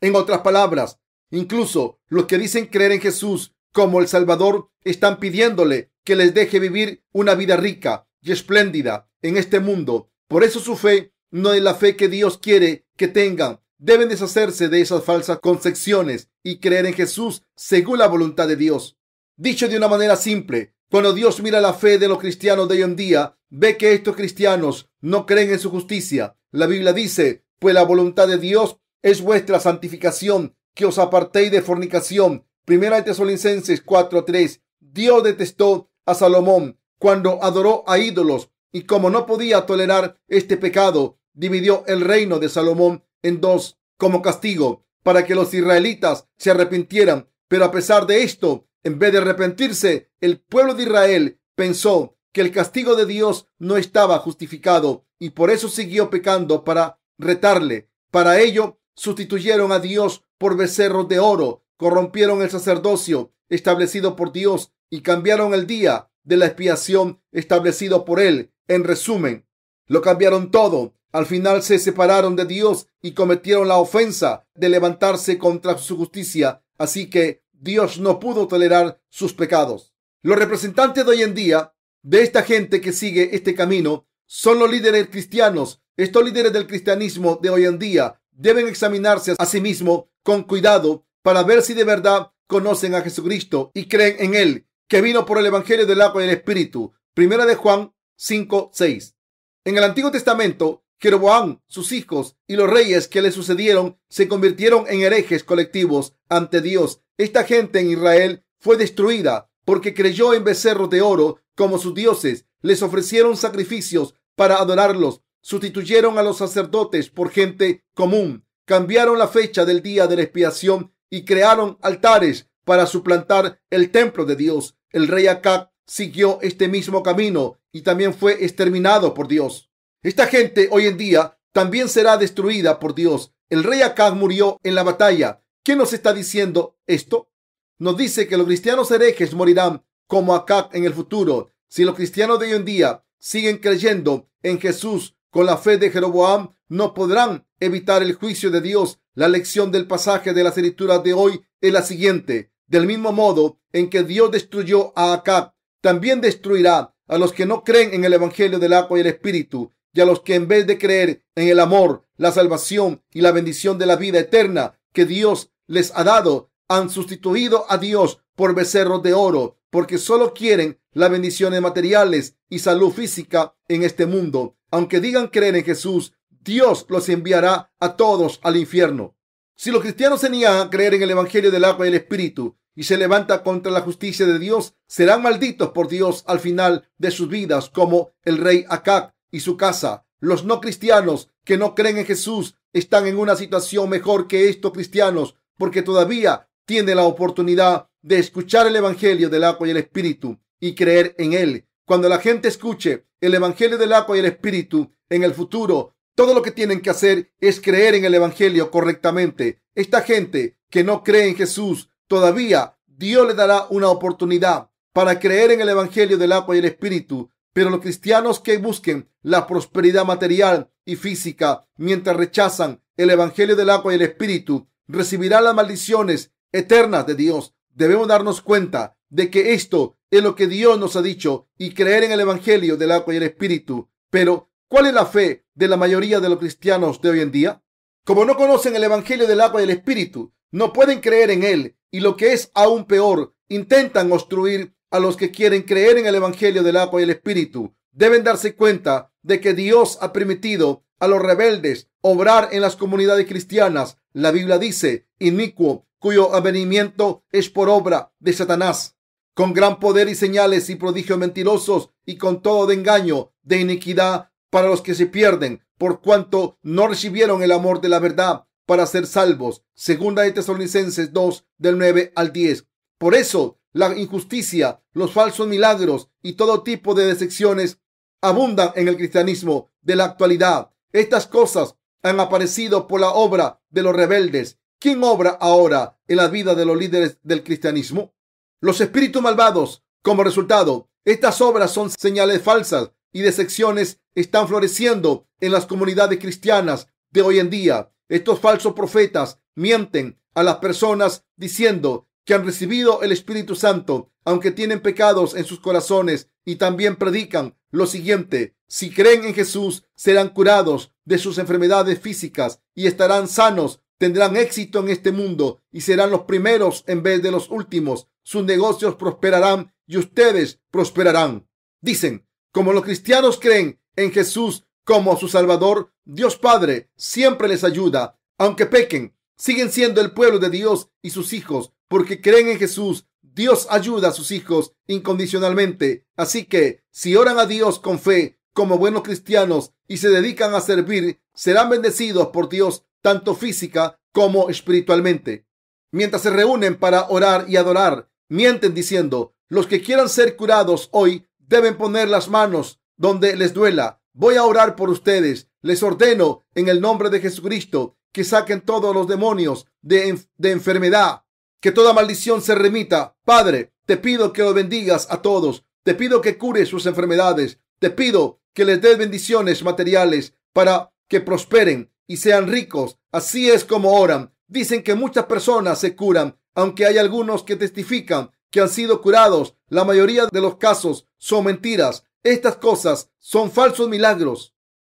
En otras palabras, incluso los que dicen creer en Jesús como el Salvador están pidiéndole que les deje vivir una vida rica y espléndida en este mundo. Por eso su fe no es la fe que Dios quiere que tengan. Deben deshacerse de esas falsas concepciones y creer en Jesús según la voluntad de Dios. Dicho de una manera simple, cuando Dios mira la fe de los cristianos de hoy en día, ve que estos cristianos no creen en su justicia. La Biblia dice, pues la voluntad de Dios es vuestra santificación, que os apartéis de fornicación. Primera de Tesalonicenses 4:3. Dios detestó a Salomón cuando adoró a ídolos y como no podía tolerar este pecado, dividió el reino de Salomón en dos como castigo para que los israelitas se arrepintieran. Pero a pesar de esto, en vez de arrepentirse, el pueblo de Israel pensó que el castigo de Dios no estaba justificado y por eso siguió pecando para retarle. Para ello, sustituyeron a Dios por becerros de oro, corrompieron el sacerdocio establecido por Dios y cambiaron el día de la expiación establecido por él. En resumen, lo cambiaron todo. Al final se separaron de Dios y cometieron la ofensa de levantarse contra su justicia. Así que Dios no pudo tolerar sus pecados. Los representantes de hoy en día de esta gente que sigue este camino son los líderes cristianos. Estos líderes del cristianismo de hoy en día deben examinarse a sí mismos con cuidado para ver si de verdad conocen a Jesucristo y creen en Él, que vino por el Evangelio del agua y el Espíritu. Primera de Juan 5, 6. En el Antiguo Testamento, Jeroboam, sus hijos y los reyes que le sucedieron se convirtieron en herejes colectivos ante Dios. Esta gente en Israel fue destruida porque creyó en becerros de oro como sus dioses. Les ofrecieron sacrificios para adorarlos. Sustituyeron a los sacerdotes por gente común. Cambiaron la fecha del día de la expiación y crearon altares para suplantar el templo de Dios. El rey Acab siguió este mismo camino y también fue exterminado por Dios. Esta gente hoy en día también será destruida por Dios. El rey Acab murió en la batalla. ¿Qué nos está diciendo esto? Nos dice que los cristianos herejes morirán como Acab en el futuro. Si los cristianos de hoy en día siguen creyendo en Jesús con la fe de Jeroboam, no podrán evitar el juicio de Dios. La lección del pasaje de las escrituras de hoy es la siguiente. Del mismo modo en que Dios destruyó a Acab también destruirá a los que no creen en el Evangelio del agua y el Espíritu y a los que en vez de creer en el amor, la salvación y la bendición de la vida eterna que Dios les ha dado, han sustituido a Dios por becerros de oro, porque solo quieren las bendiciones materiales y salud física en este mundo. Aunque digan creer en Jesús, Dios los enviará a todos al infierno. Si los cristianos se niegan a creer en el Evangelio del agua y el Espíritu y se levantan contra la justicia de Dios, serán malditos por Dios al final de sus vidas, como el rey Acab y su casa. Los no cristianos que no creen en Jesús están en una situación mejor que estos cristianos porque todavía tienen la oportunidad de escuchar el Evangelio del agua y el Espíritu y creer en él. Cuando la gente escuche el Evangelio del agua y el Espíritu en el futuro, todo lo que tienen que hacer es creer en el Evangelio correctamente. Esta gente que no cree en Jesús, todavía Dios le dará una oportunidad para creer en el Evangelio del agua y el Espíritu. Pero los cristianos que busquen la prosperidad material y física mientras rechazan el Evangelio del agua y el Espíritu, recibirán las maldiciones eternas de Dios. Debemos darnos cuenta de que esto es lo que Dios nos ha dicho y creer en el Evangelio del agua y el Espíritu. Pero ¿Cuál es la fe de la mayoría de los cristianos de hoy en día? Como no conocen el Evangelio del agua y el Espíritu, no pueden creer en él y lo que es aún peor, intentan obstruir a los que quieren creer en el Evangelio del agua y el Espíritu. Deben darse cuenta de que Dios ha permitido a los rebeldes obrar en las comunidades cristianas. La Biblia dice, inicuo, cuyo avenimiento es por obra de Satanás, con gran poder y señales y prodigios mentirosos y con todo de engaño, de iniquidad para los que se pierden, por cuanto no recibieron el amor de la verdad para ser salvos. Segunda de Tesalonicenses 2, del 9 al 10. Por eso, la injusticia, los falsos milagros y todo tipo de decepciones abundan en el cristianismo de la actualidad. Estas cosas han aparecido por la obra de los rebeldes. ¿Quién obra ahora en la vida de los líderes del cristianismo? Los espíritus malvados. Como resultado, estas obras son señales falsas y de secciones están floreciendo en las comunidades cristianas de hoy en día. Estos falsos profetas mienten a las personas diciendo que han recibido el Espíritu Santo, aunque tienen pecados en sus corazones, y también predican lo siguiente, si creen en Jesús, serán curados de sus enfermedades físicas y estarán sanos, tendrán éxito en este mundo y serán los primeros en vez de los últimos. Sus negocios prosperarán y ustedes prosperarán. Dicen, como los cristianos creen en Jesús como su Salvador, Dios Padre siempre les ayuda. Aunque pequen, siguen siendo el pueblo de Dios y sus hijos, porque creen en Jesús. Dios ayuda a sus hijos incondicionalmente. Así que, si oran a Dios con fe, como buenos cristianos, y se dedican a servir, serán bendecidos por Dios, tanto física como espiritualmente. Mientras se reúnen para orar y adorar, mienten diciendo, los que quieran ser curados hoy deben poner las manos donde les duela. Voy a orar por ustedes. Les ordeno en el nombre de Jesucristo que saquen todos los demonios de, de enfermedad, que toda maldición se remita. Padre, te pido que los bendigas a todos. Te pido que cures sus enfermedades. Te pido que les des bendiciones materiales para que prosperen y sean ricos. Así es como oran. Dicen que muchas personas se curan, aunque hay algunos que testifican que han sido curados. La mayoría de los casos son mentiras. Estas cosas son falsos milagros.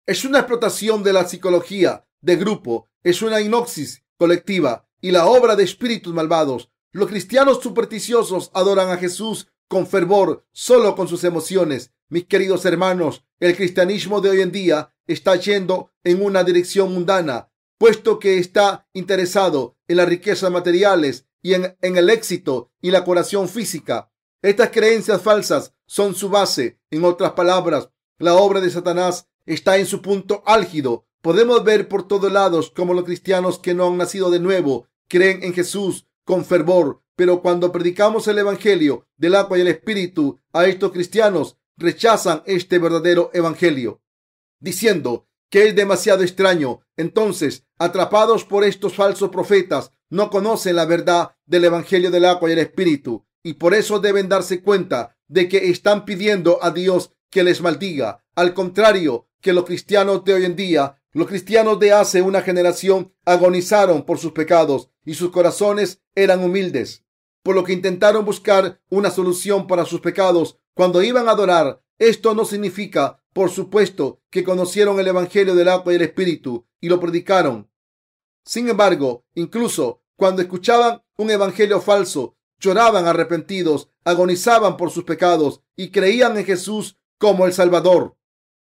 Es una explotación de la psicología de grupo. Es una inoxis colectiva y la obra de espíritus malvados. Los cristianos supersticiosos adoran a Jesús con fervor, solo con sus emociones. Mis queridos hermanos, el cristianismo de hoy en día está yendo en una dirección mundana, puesto que está interesado en las riquezas materiales y en, el éxito y la curación física. Estas creencias falsas son su base. En otras palabras, la obra de Satanás está en su punto álgido. Podemos ver por todos lados cómo los cristianos que no han nacido de nuevo creen en Jesús con fervor, pero cuando predicamos el Evangelio del agua y el Espíritu a estos cristianos, rechazan este verdadero Evangelio, diciendo que es demasiado extraño. Entonces, atrapados por estos falsos profetas, no conocen la verdad del Evangelio del agua y el Espíritu y por eso deben darse cuenta de que están pidiendo a Dios que les maldiga. Al contrario que los cristianos de hoy en día, los cristianos de hace una generación agonizaron por sus pecados y sus corazones eran humildes, por lo que intentaron buscar una solución para sus pecados cuando iban a adorar. Esto no significa, por supuesto, que conocieron el Evangelio del agua y el Espíritu y lo predicaron. Sin embargo, incluso cuando escuchaban un evangelio falso, lloraban arrepentidos, agonizaban por sus pecados y creían en Jesús como el Salvador.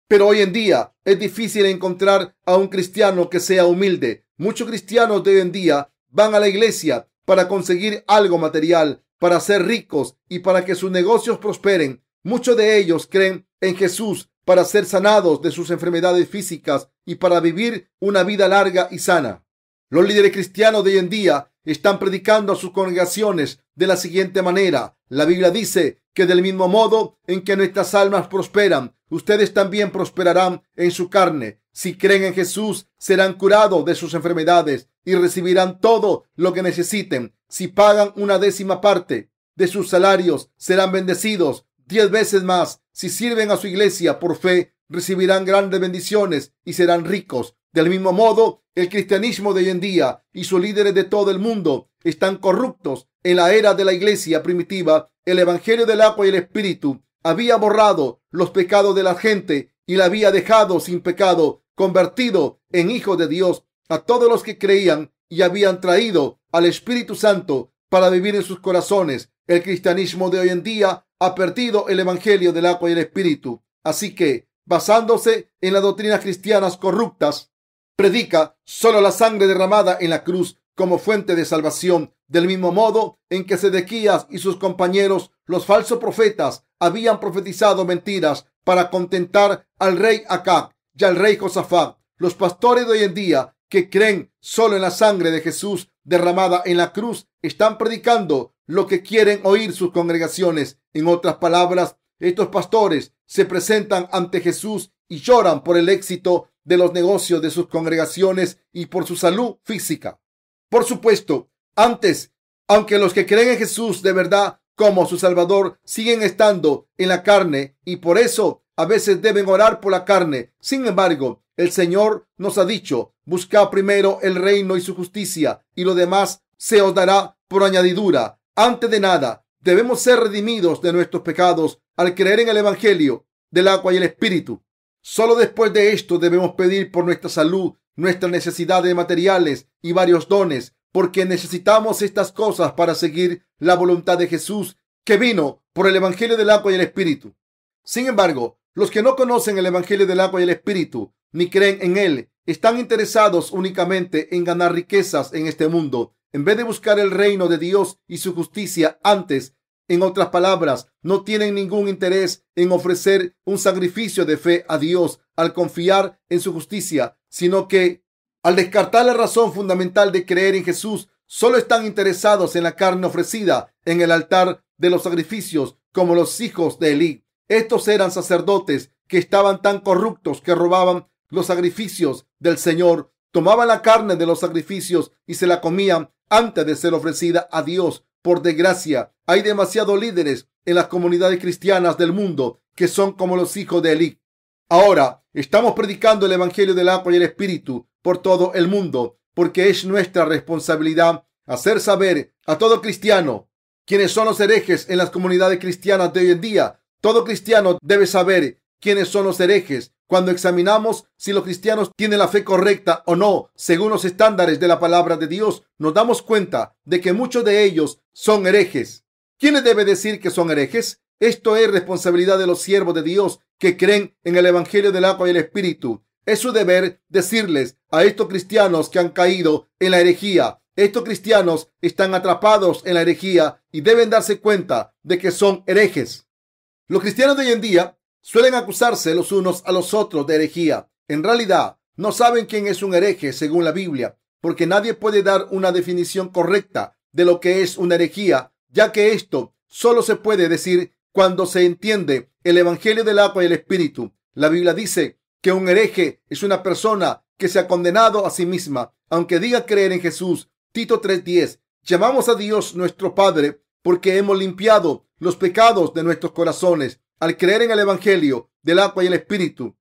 Pero hoy en día es difícil encontrar a un cristiano que sea humilde. Muchos cristianos de hoy en día van a la iglesia para conseguir algo material, para ser ricos y para que sus negocios prosperen. Muchos de ellos creen en Jesús para ser sanados de sus enfermedades físicas y para vivir una vida larga y sana. Los líderes cristianos de hoy en día están predicando a sus congregaciones de la siguiente manera. La Biblia dice que del mismo modo en que nuestras almas prosperan, ustedes también prosperarán en su carne. Si creen en Jesús, serán curados de sus enfermedades y recibirán todo lo que necesiten. Si pagan una décima parte de sus salarios, serán bendecidos diez veces más. Si sirven a su iglesia por fe, recibirán grandes bendiciones y serán ricos. Del mismo modo, el cristianismo de hoy en día y sus líderes de todo el mundo están corruptos. En la era de la iglesia primitiva, el evangelio del agua y el espíritu había borrado los pecados de la gente y la había dejado sin pecado, convertido en hijo de Dios a todos los que creían y habían traído al Espíritu Santo para vivir en sus corazones. El cristianismo de hoy en día ha perdido el evangelio del agua y el espíritu. Así que, basándose en las doctrinas cristianas corruptas, predica solo la sangre derramada en la cruz como fuente de salvación, del mismo modo en que Sedequías y sus compañeros, los falsos profetas, habían profetizado mentiras para contentar al rey Acab y al rey Josafat. Los pastores de hoy en día que creen solo en la sangre de Jesús derramada en la cruz están predicando lo que quieren oír sus congregaciones. En otras palabras, estos pastores se presentan ante Jesús y lloran por el éxito de los negocios de sus congregaciones y por su salud física. Por supuesto, antes, aunque los que creen en Jesús de verdad como su Salvador siguen estando en la carne y por eso a veces deben orar por la carne. Sin embargo, el Señor nos ha dicho, buscad primero el reino y su justicia y lo demás se os dará por añadidura. Antes de nada, debemos ser redimidos de nuestros pecados al creer en el Evangelio del agua y el Espíritu. Solo después de esto debemos pedir por nuestra salud, nuestras necesidades materiales y varios dones, porque necesitamos estas cosas para seguir la voluntad de Jesús, que vino por el Evangelio del agua y el Espíritu. Sin embargo, los que no conocen el Evangelio del agua y el Espíritu, ni creen en él, están interesados únicamente en ganar riquezas en este mundo, en vez de buscar el reino de Dios y su justicia antes en otras palabras, no tienen ningún interés en ofrecer un sacrificio de fe a Dios al confiar en su justicia, sino que al descartar la razón fundamental de creer en Jesús, solo están interesados en la carne ofrecida en el altar de los sacrificios, como los hijos de Elí. Estos eran sacerdotes que estaban tan corruptos que robaban los sacrificios del Señor, tomaban la carne de los sacrificios y se la comían antes de ser ofrecida a Dios por desgracia, hay demasiados líderes en las comunidades cristianas del mundo que son como los hijos de Eli. Ahora estamos predicando el Evangelio del agua y el Espíritu por todo el mundo, porque es nuestra responsabilidad hacer saber a todo cristiano quiénes son los herejes en las comunidades cristianas de hoy en día. Todo cristiano debe saber quiénes son los herejes cuando examinamos si los cristianos tienen la fe correcta o no, según los estándares de la palabra de Dios, nos damos cuenta de que muchos de ellos son herejes. ¿Quiénes debe decir que son herejes? Esto es responsabilidad de los siervos de Dios que creen en el Evangelio del agua y el Espíritu. Es su deber decirles a estos cristianos que han caído en la herejía. Estos cristianos están atrapados en la herejía y deben darse cuenta de que son herejes. Los cristianos de hoy en día Suelen acusarse los unos a los otros de herejía. En realidad, no saben quién es un hereje según la Biblia, porque nadie puede dar una definición correcta de lo que es una herejía, ya que esto solo se puede decir cuando se entiende el Evangelio del agua y el Espíritu. La Biblia dice que un hereje es una persona que se ha condenado a sí misma, aunque diga creer en Jesús. Tito 3:10. Llamamos a Dios nuestro Padre porque hemos limpiado los pecados de nuestros corazones al creer en el Evangelio del agua y el Espíritu.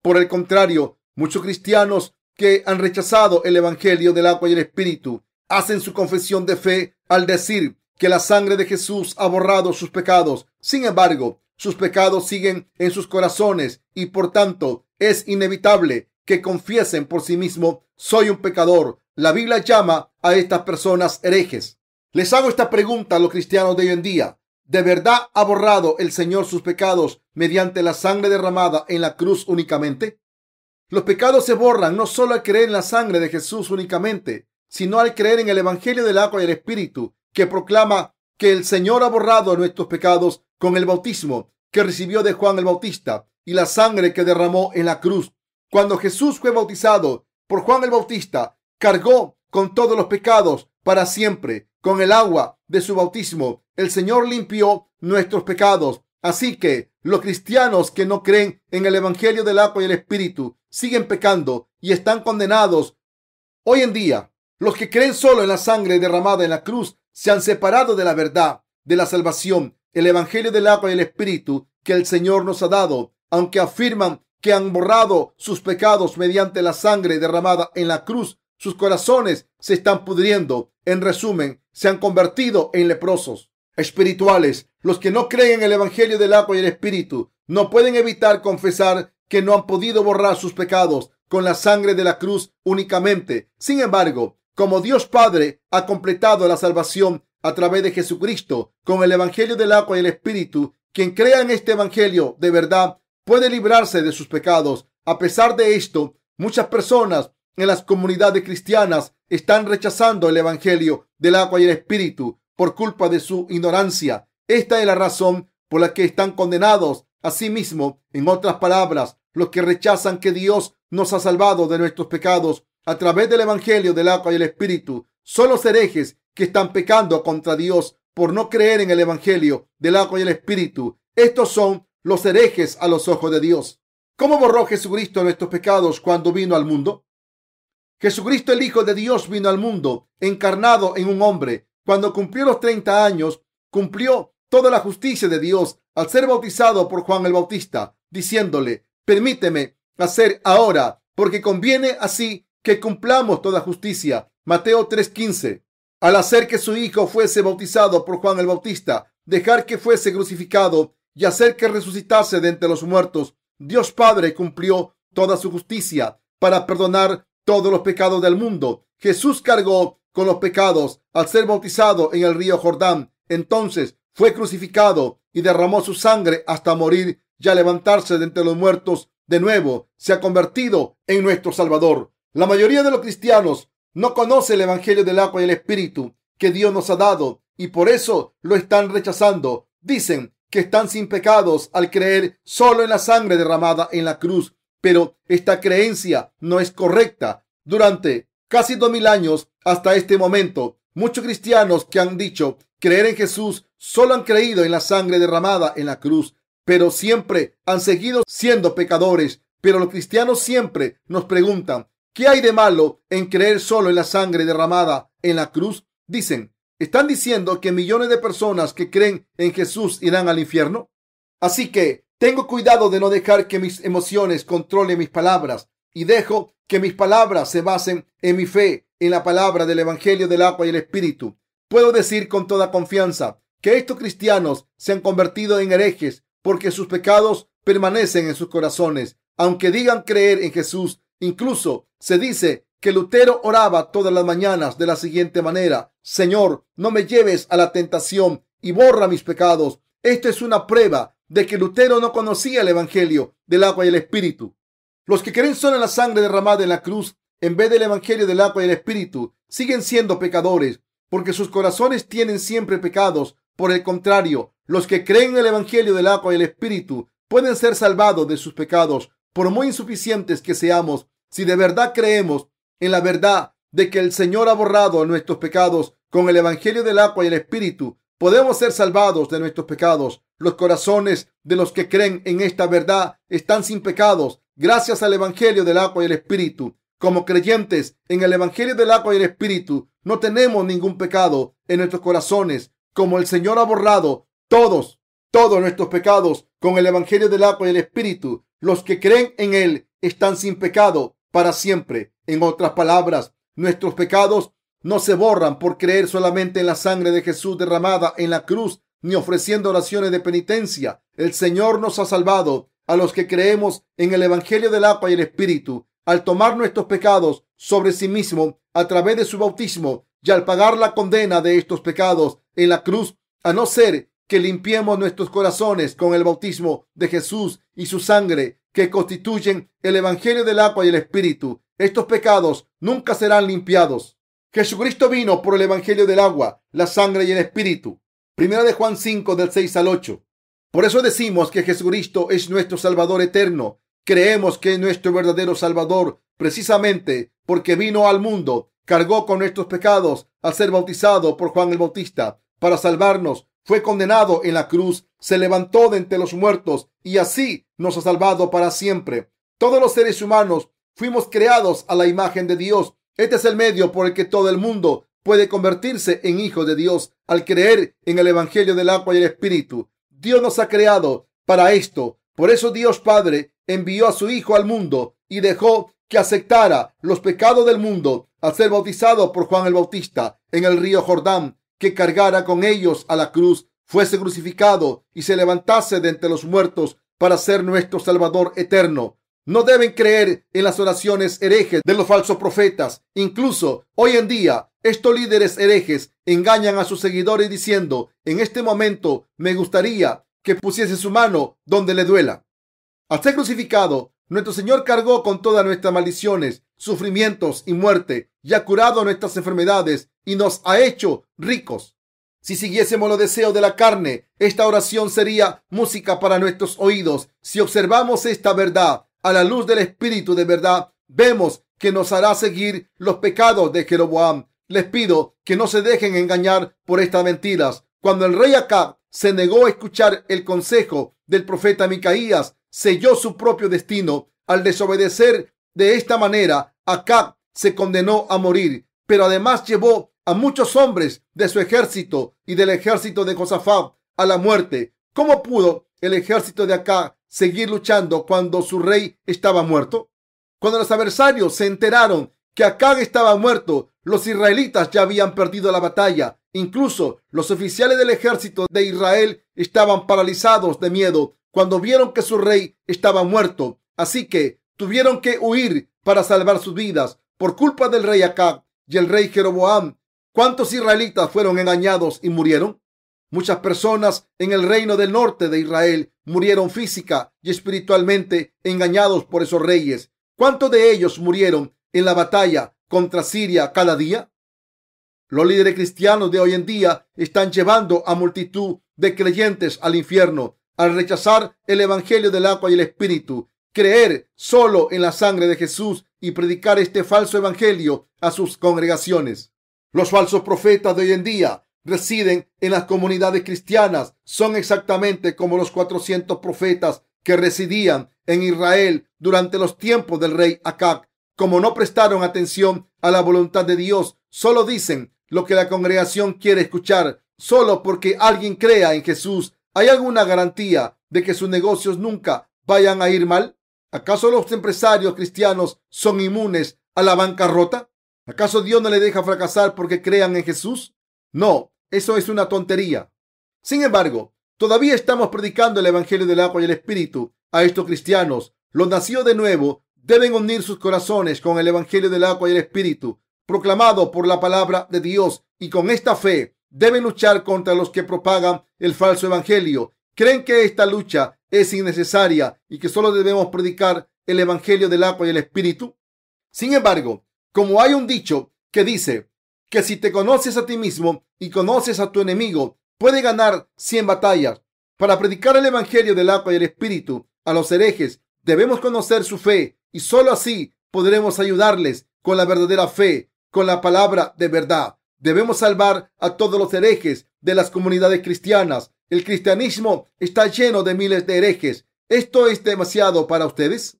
Por el contrario, muchos cristianos que han rechazado el Evangelio del agua y el Espíritu hacen su confesión de fe al decir que la sangre de Jesús ha borrado sus pecados. Sin embargo, sus pecados siguen en sus corazones y por tanto es inevitable que confiesen por sí mismos, soy un pecador. La Biblia llama a estas personas herejes. Les hago esta pregunta a los cristianos de hoy en día. ¿De verdad ha borrado el Señor sus pecados mediante la sangre derramada en la cruz únicamente? Los pecados se borran no solo al creer en la sangre de Jesús únicamente, sino al creer en el Evangelio del agua y el Espíritu, que proclama que el Señor ha borrado nuestros pecados con el bautismo que recibió de Juan el Bautista y la sangre que derramó en la cruz. Cuando Jesús fue bautizado por Juan el Bautista, cargó con todos los pecados para siempre. Con el agua de su bautismo, el Señor limpió nuestros pecados. Así que los cristianos que no creen en el Evangelio del agua y el Espíritu siguen pecando y están condenados. Hoy en día, los que creen solo en la sangre derramada en la cruz se han separado de la verdad, de la salvación, el Evangelio del agua y el Espíritu que el Señor nos ha dado, aunque afirman que han borrado sus pecados mediante la sangre derramada en la cruz sus corazones se están pudriendo. En resumen, se han convertido en leprosos espirituales. Los que no creen en el Evangelio del agua y el Espíritu no pueden evitar confesar que no han podido borrar sus pecados con la sangre de la cruz únicamente. Sin embargo, como Dios Padre ha completado la salvación a través de Jesucristo con el Evangelio del agua y el Espíritu, quien crea en este Evangelio de verdad puede librarse de sus pecados. A pesar de esto, muchas personas en las comunidades cristianas están rechazando el Evangelio del agua y el Espíritu por culpa de su ignorancia. Esta es la razón por la que están condenados a sí mismos. En otras palabras, los que rechazan que Dios nos ha salvado de nuestros pecados a través del Evangelio del agua y el Espíritu son los herejes que están pecando contra Dios por no creer en el Evangelio del agua y el Espíritu. Estos son los herejes a los ojos de Dios. ¿Cómo borró Jesucristo nuestros pecados cuando vino al mundo? Jesucristo el Hijo de Dios vino al mundo encarnado en un hombre. Cuando cumplió los 30 años, cumplió toda la justicia de Dios al ser bautizado por Juan el Bautista, diciéndole, permíteme hacer ahora, porque conviene así que cumplamos toda justicia. Mateo 3:15. Al hacer que su hijo fuese bautizado por Juan el Bautista, dejar que fuese crucificado y hacer que resucitase de entre los muertos, Dios Padre cumplió toda su justicia para perdonar todos los pecados del mundo. Jesús cargó con los pecados al ser bautizado en el río Jordán. Entonces fue crucificado y derramó su sangre hasta morir y al levantarse de entre los muertos de nuevo se ha convertido en nuestro Salvador. La mayoría de los cristianos no conoce el Evangelio del agua y el Espíritu que Dios nos ha dado y por eso lo están rechazando. Dicen que están sin pecados al creer solo en la sangre derramada en la cruz pero esta creencia no es correcta. Durante casi dos mil años hasta este momento, muchos cristianos que han dicho creer en Jesús solo han creído en la sangre derramada en la cruz, pero siempre han seguido siendo pecadores. Pero los cristianos siempre nos preguntan, ¿qué hay de malo en creer solo en la sangre derramada en la cruz? Dicen, ¿están diciendo que millones de personas que creen en Jesús irán al infierno? Así que tengo cuidado de no dejar que mis emociones controlen mis palabras y dejo que mis palabras se basen en mi fe, en la palabra del Evangelio del agua y el Espíritu. Puedo decir con toda confianza que estos cristianos se han convertido en herejes porque sus pecados permanecen en sus corazones, aunque digan creer en Jesús. Incluso se dice que Lutero oraba todas las mañanas de la siguiente manera, Señor, no me lleves a la tentación y borra mis pecados. Esto es una prueba de que Lutero no conocía el Evangelio del agua y el Espíritu. Los que creen solo en la sangre derramada en la cruz, en vez del Evangelio del agua y el Espíritu, siguen siendo pecadores, porque sus corazones tienen siempre pecados. Por el contrario, los que creen en el Evangelio del agua y el Espíritu pueden ser salvados de sus pecados, por muy insuficientes que seamos, si de verdad creemos en la verdad de que el Señor ha borrado nuestros pecados con el Evangelio del agua y el Espíritu, podemos ser salvados de nuestros pecados. Los corazones de los que creen en esta verdad están sin pecados gracias al Evangelio del agua y el Espíritu. Como creyentes en el Evangelio del agua y el Espíritu, no tenemos ningún pecado en nuestros corazones. Como el Señor ha borrado todos, todos nuestros pecados con el Evangelio del agua y el Espíritu, los que creen en Él están sin pecado para siempre. En otras palabras, nuestros pecados no se borran por creer solamente en la sangre de Jesús derramada en la cruz ni ofreciendo oraciones de penitencia. El Señor nos ha salvado a los que creemos en el Evangelio del agua y el Espíritu, al tomar nuestros pecados sobre sí mismo a través de su bautismo y al pagar la condena de estos pecados en la cruz, a no ser que limpiemos nuestros corazones con el bautismo de Jesús y su sangre que constituyen el Evangelio del agua y el Espíritu. Estos pecados nunca serán limpiados. Jesucristo vino por el Evangelio del agua, la sangre y el Espíritu. Primera de Juan 5 del 6 al 8. Por eso decimos que Jesucristo es nuestro Salvador eterno. Creemos que es nuestro verdadero Salvador precisamente porque vino al mundo, cargó con nuestros pecados al ser bautizado por Juan el Bautista para salvarnos. Fue condenado en la cruz, se levantó de entre los muertos y así nos ha salvado para siempre. Todos los seres humanos fuimos creados a la imagen de Dios. Este es el medio por el que todo el mundo puede convertirse en hijo de Dios al creer en el Evangelio del agua y el Espíritu. Dios nos ha creado para esto. Por eso Dios Padre envió a su Hijo al mundo y dejó que aceptara los pecados del mundo al ser bautizado por Juan el Bautista en el río Jordán, que cargara con ellos a la cruz, fuese crucificado y se levantase de entre los muertos para ser nuestro Salvador eterno. No deben creer en las oraciones herejes de los falsos profetas. Incluso hoy en día, estos líderes herejes engañan a sus seguidores diciendo, en este momento me gustaría que pusiese su mano donde le duela. Al ser crucificado, nuestro Señor cargó con todas nuestras maldiciones, sufrimientos y muerte, y ha curado nuestras enfermedades y nos ha hecho ricos. Si siguiésemos los deseos de la carne, esta oración sería música para nuestros oídos. Si observamos esta verdad a la luz del Espíritu de verdad, vemos que nos hará seguir los pecados de Jeroboam. Les pido que no se dejen engañar por estas mentiras. Cuando el rey Acab se negó a escuchar el consejo del profeta Micaías, selló su propio destino. Al desobedecer de esta manera, Acab se condenó a morir, pero además llevó a muchos hombres de su ejército y del ejército de Josafat a la muerte. ¿Cómo pudo el ejército de Acab seguir luchando cuando su rey estaba muerto? Cuando los adversarios se enteraron que Acab estaba muerto, los israelitas ya habían perdido la batalla. Incluso los oficiales del ejército de Israel estaban paralizados de miedo cuando vieron que su rey estaba muerto. Así que tuvieron que huir para salvar sus vidas por culpa del rey Acab y el rey Jeroboam. ¿Cuántos israelitas fueron engañados y murieron? Muchas personas en el reino del norte de Israel murieron física y espiritualmente engañados por esos reyes. ¿Cuántos de ellos murieron en la batalla contra Siria cada día? Los líderes cristianos de hoy en día están llevando a multitud de creyentes al infierno al rechazar el Evangelio del agua y el Espíritu, creer solo en la sangre de Jesús y predicar este falso Evangelio a sus congregaciones. Los falsos profetas de hoy en día residen en las comunidades cristianas. Son exactamente como los 400 profetas que residían en Israel durante los tiempos del rey Acab. Como no prestaron atención a la voluntad de Dios, solo dicen lo que la congregación quiere escuchar, solo porque alguien crea en Jesús ¿Hay alguna garantía de que sus negocios nunca vayan a ir mal? ¿Acaso los empresarios cristianos son inmunes a la bancarrota? ¿Acaso Dios no le deja fracasar porque crean en Jesús? No, eso es una tontería. Sin embargo, todavía estamos predicando el Evangelio del agua y el Espíritu a estos cristianos. Los nacidos de nuevo deben unir sus corazones con el Evangelio del agua y el Espíritu, proclamado por la palabra de Dios, y con esta fe deben luchar contra los que propagan el falso evangelio. Creen que esta lucha es innecesaria y que solo debemos predicar el evangelio del agua y el espíritu. Sin embargo, como hay un dicho que dice que si te conoces a ti mismo y conoces a tu enemigo, puede ganar cien batallas. Para predicar el evangelio del agua y el espíritu a los herejes, debemos conocer su fe y sólo así podremos ayudarles con la verdadera fe, con la palabra de verdad. Debemos salvar a todos los herejes de las comunidades cristianas. El cristianismo está lleno de miles de herejes. ¿Esto es demasiado para ustedes?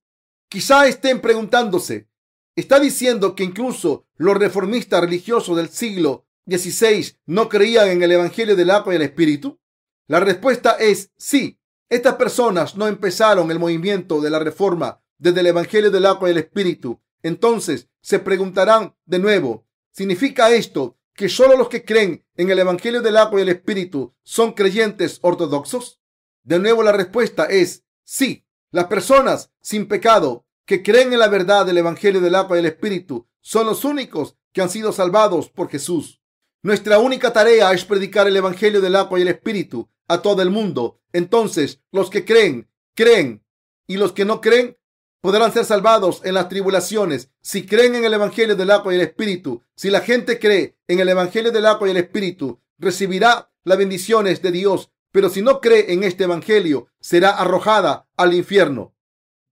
Quizá estén preguntándose, ¿está diciendo que incluso los reformistas religiosos del siglo XVI no creían en el Evangelio del agua y el Espíritu? La respuesta es sí. Estas personas no empezaron el movimiento de la reforma desde el Evangelio del agua y el Espíritu. Entonces se preguntarán de nuevo, ¿significa esto que solo los que creen en el Evangelio del agua y el Espíritu son creyentes ortodoxos? De nuevo la respuesta es sí. Las personas sin pecado que creen en la verdad del Evangelio del agua y el Espíritu son los únicos que han sido salvados por Jesús. Nuestra única tarea es predicar el Evangelio del agua y el Espíritu a todo el mundo. Entonces, los que creen, creen, y los que no creen podrán ser salvados en las tribulaciones si creen en el Evangelio del agua y el Espíritu. Si la gente cree en el Evangelio del agua y el Espíritu, recibirá las bendiciones de Dios. Pero si no cree en este Evangelio, será arrojada al infierno.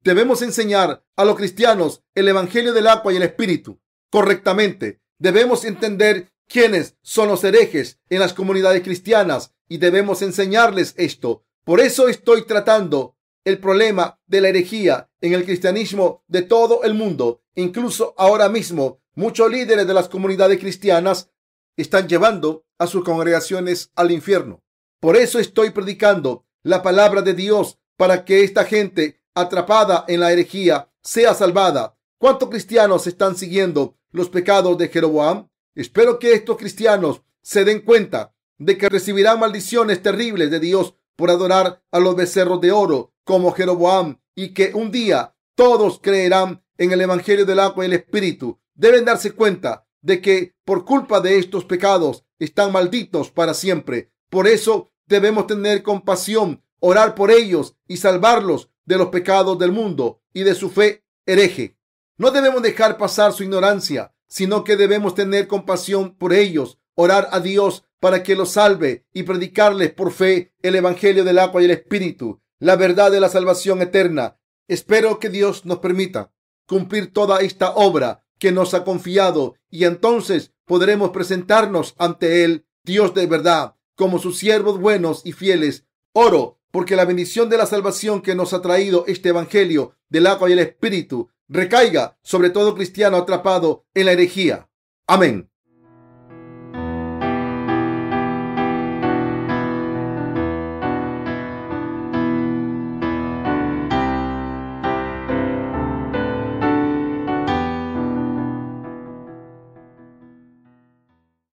Debemos enseñar a los cristianos el Evangelio del agua y el Espíritu correctamente. Debemos entender quiénes son los herejes en las comunidades cristianas y debemos enseñarles esto. Por eso estoy tratando el problema de la herejía en el cristianismo de todo el mundo. Incluso ahora mismo, muchos líderes de las comunidades cristianas están llevando a sus congregaciones al infierno. Por eso estoy predicando la palabra de Dios para que esta gente atrapada en la herejía sea salvada. ¿Cuántos cristianos están siguiendo los pecados de Jeroboam? Espero que estos cristianos se den cuenta de que recibirán maldiciones terribles de Dios por adorar a los becerros de oro como Jeroboam y que un día todos creerán en el Evangelio del agua y el Espíritu. Deben darse cuenta de que por culpa de estos pecados están malditos para siempre. Por eso debemos tener compasión, orar por ellos y salvarlos de los pecados del mundo y de su fe hereje. No debemos dejar pasar su ignorancia, sino que debemos tener compasión por ellos, orar a Dios para que los salve y predicarles por fe el Evangelio del agua y el Espíritu, la verdad de la salvación eterna. Espero que Dios nos permita cumplir toda esta obra que nos ha confiado y entonces podremos presentarnos ante Él, Dios de verdad, como sus siervos buenos y fieles. Oro porque la bendición de la salvación que nos ha traído este Evangelio del agua y el Espíritu recaiga sobre todo cristiano atrapado en la herejía. Amén.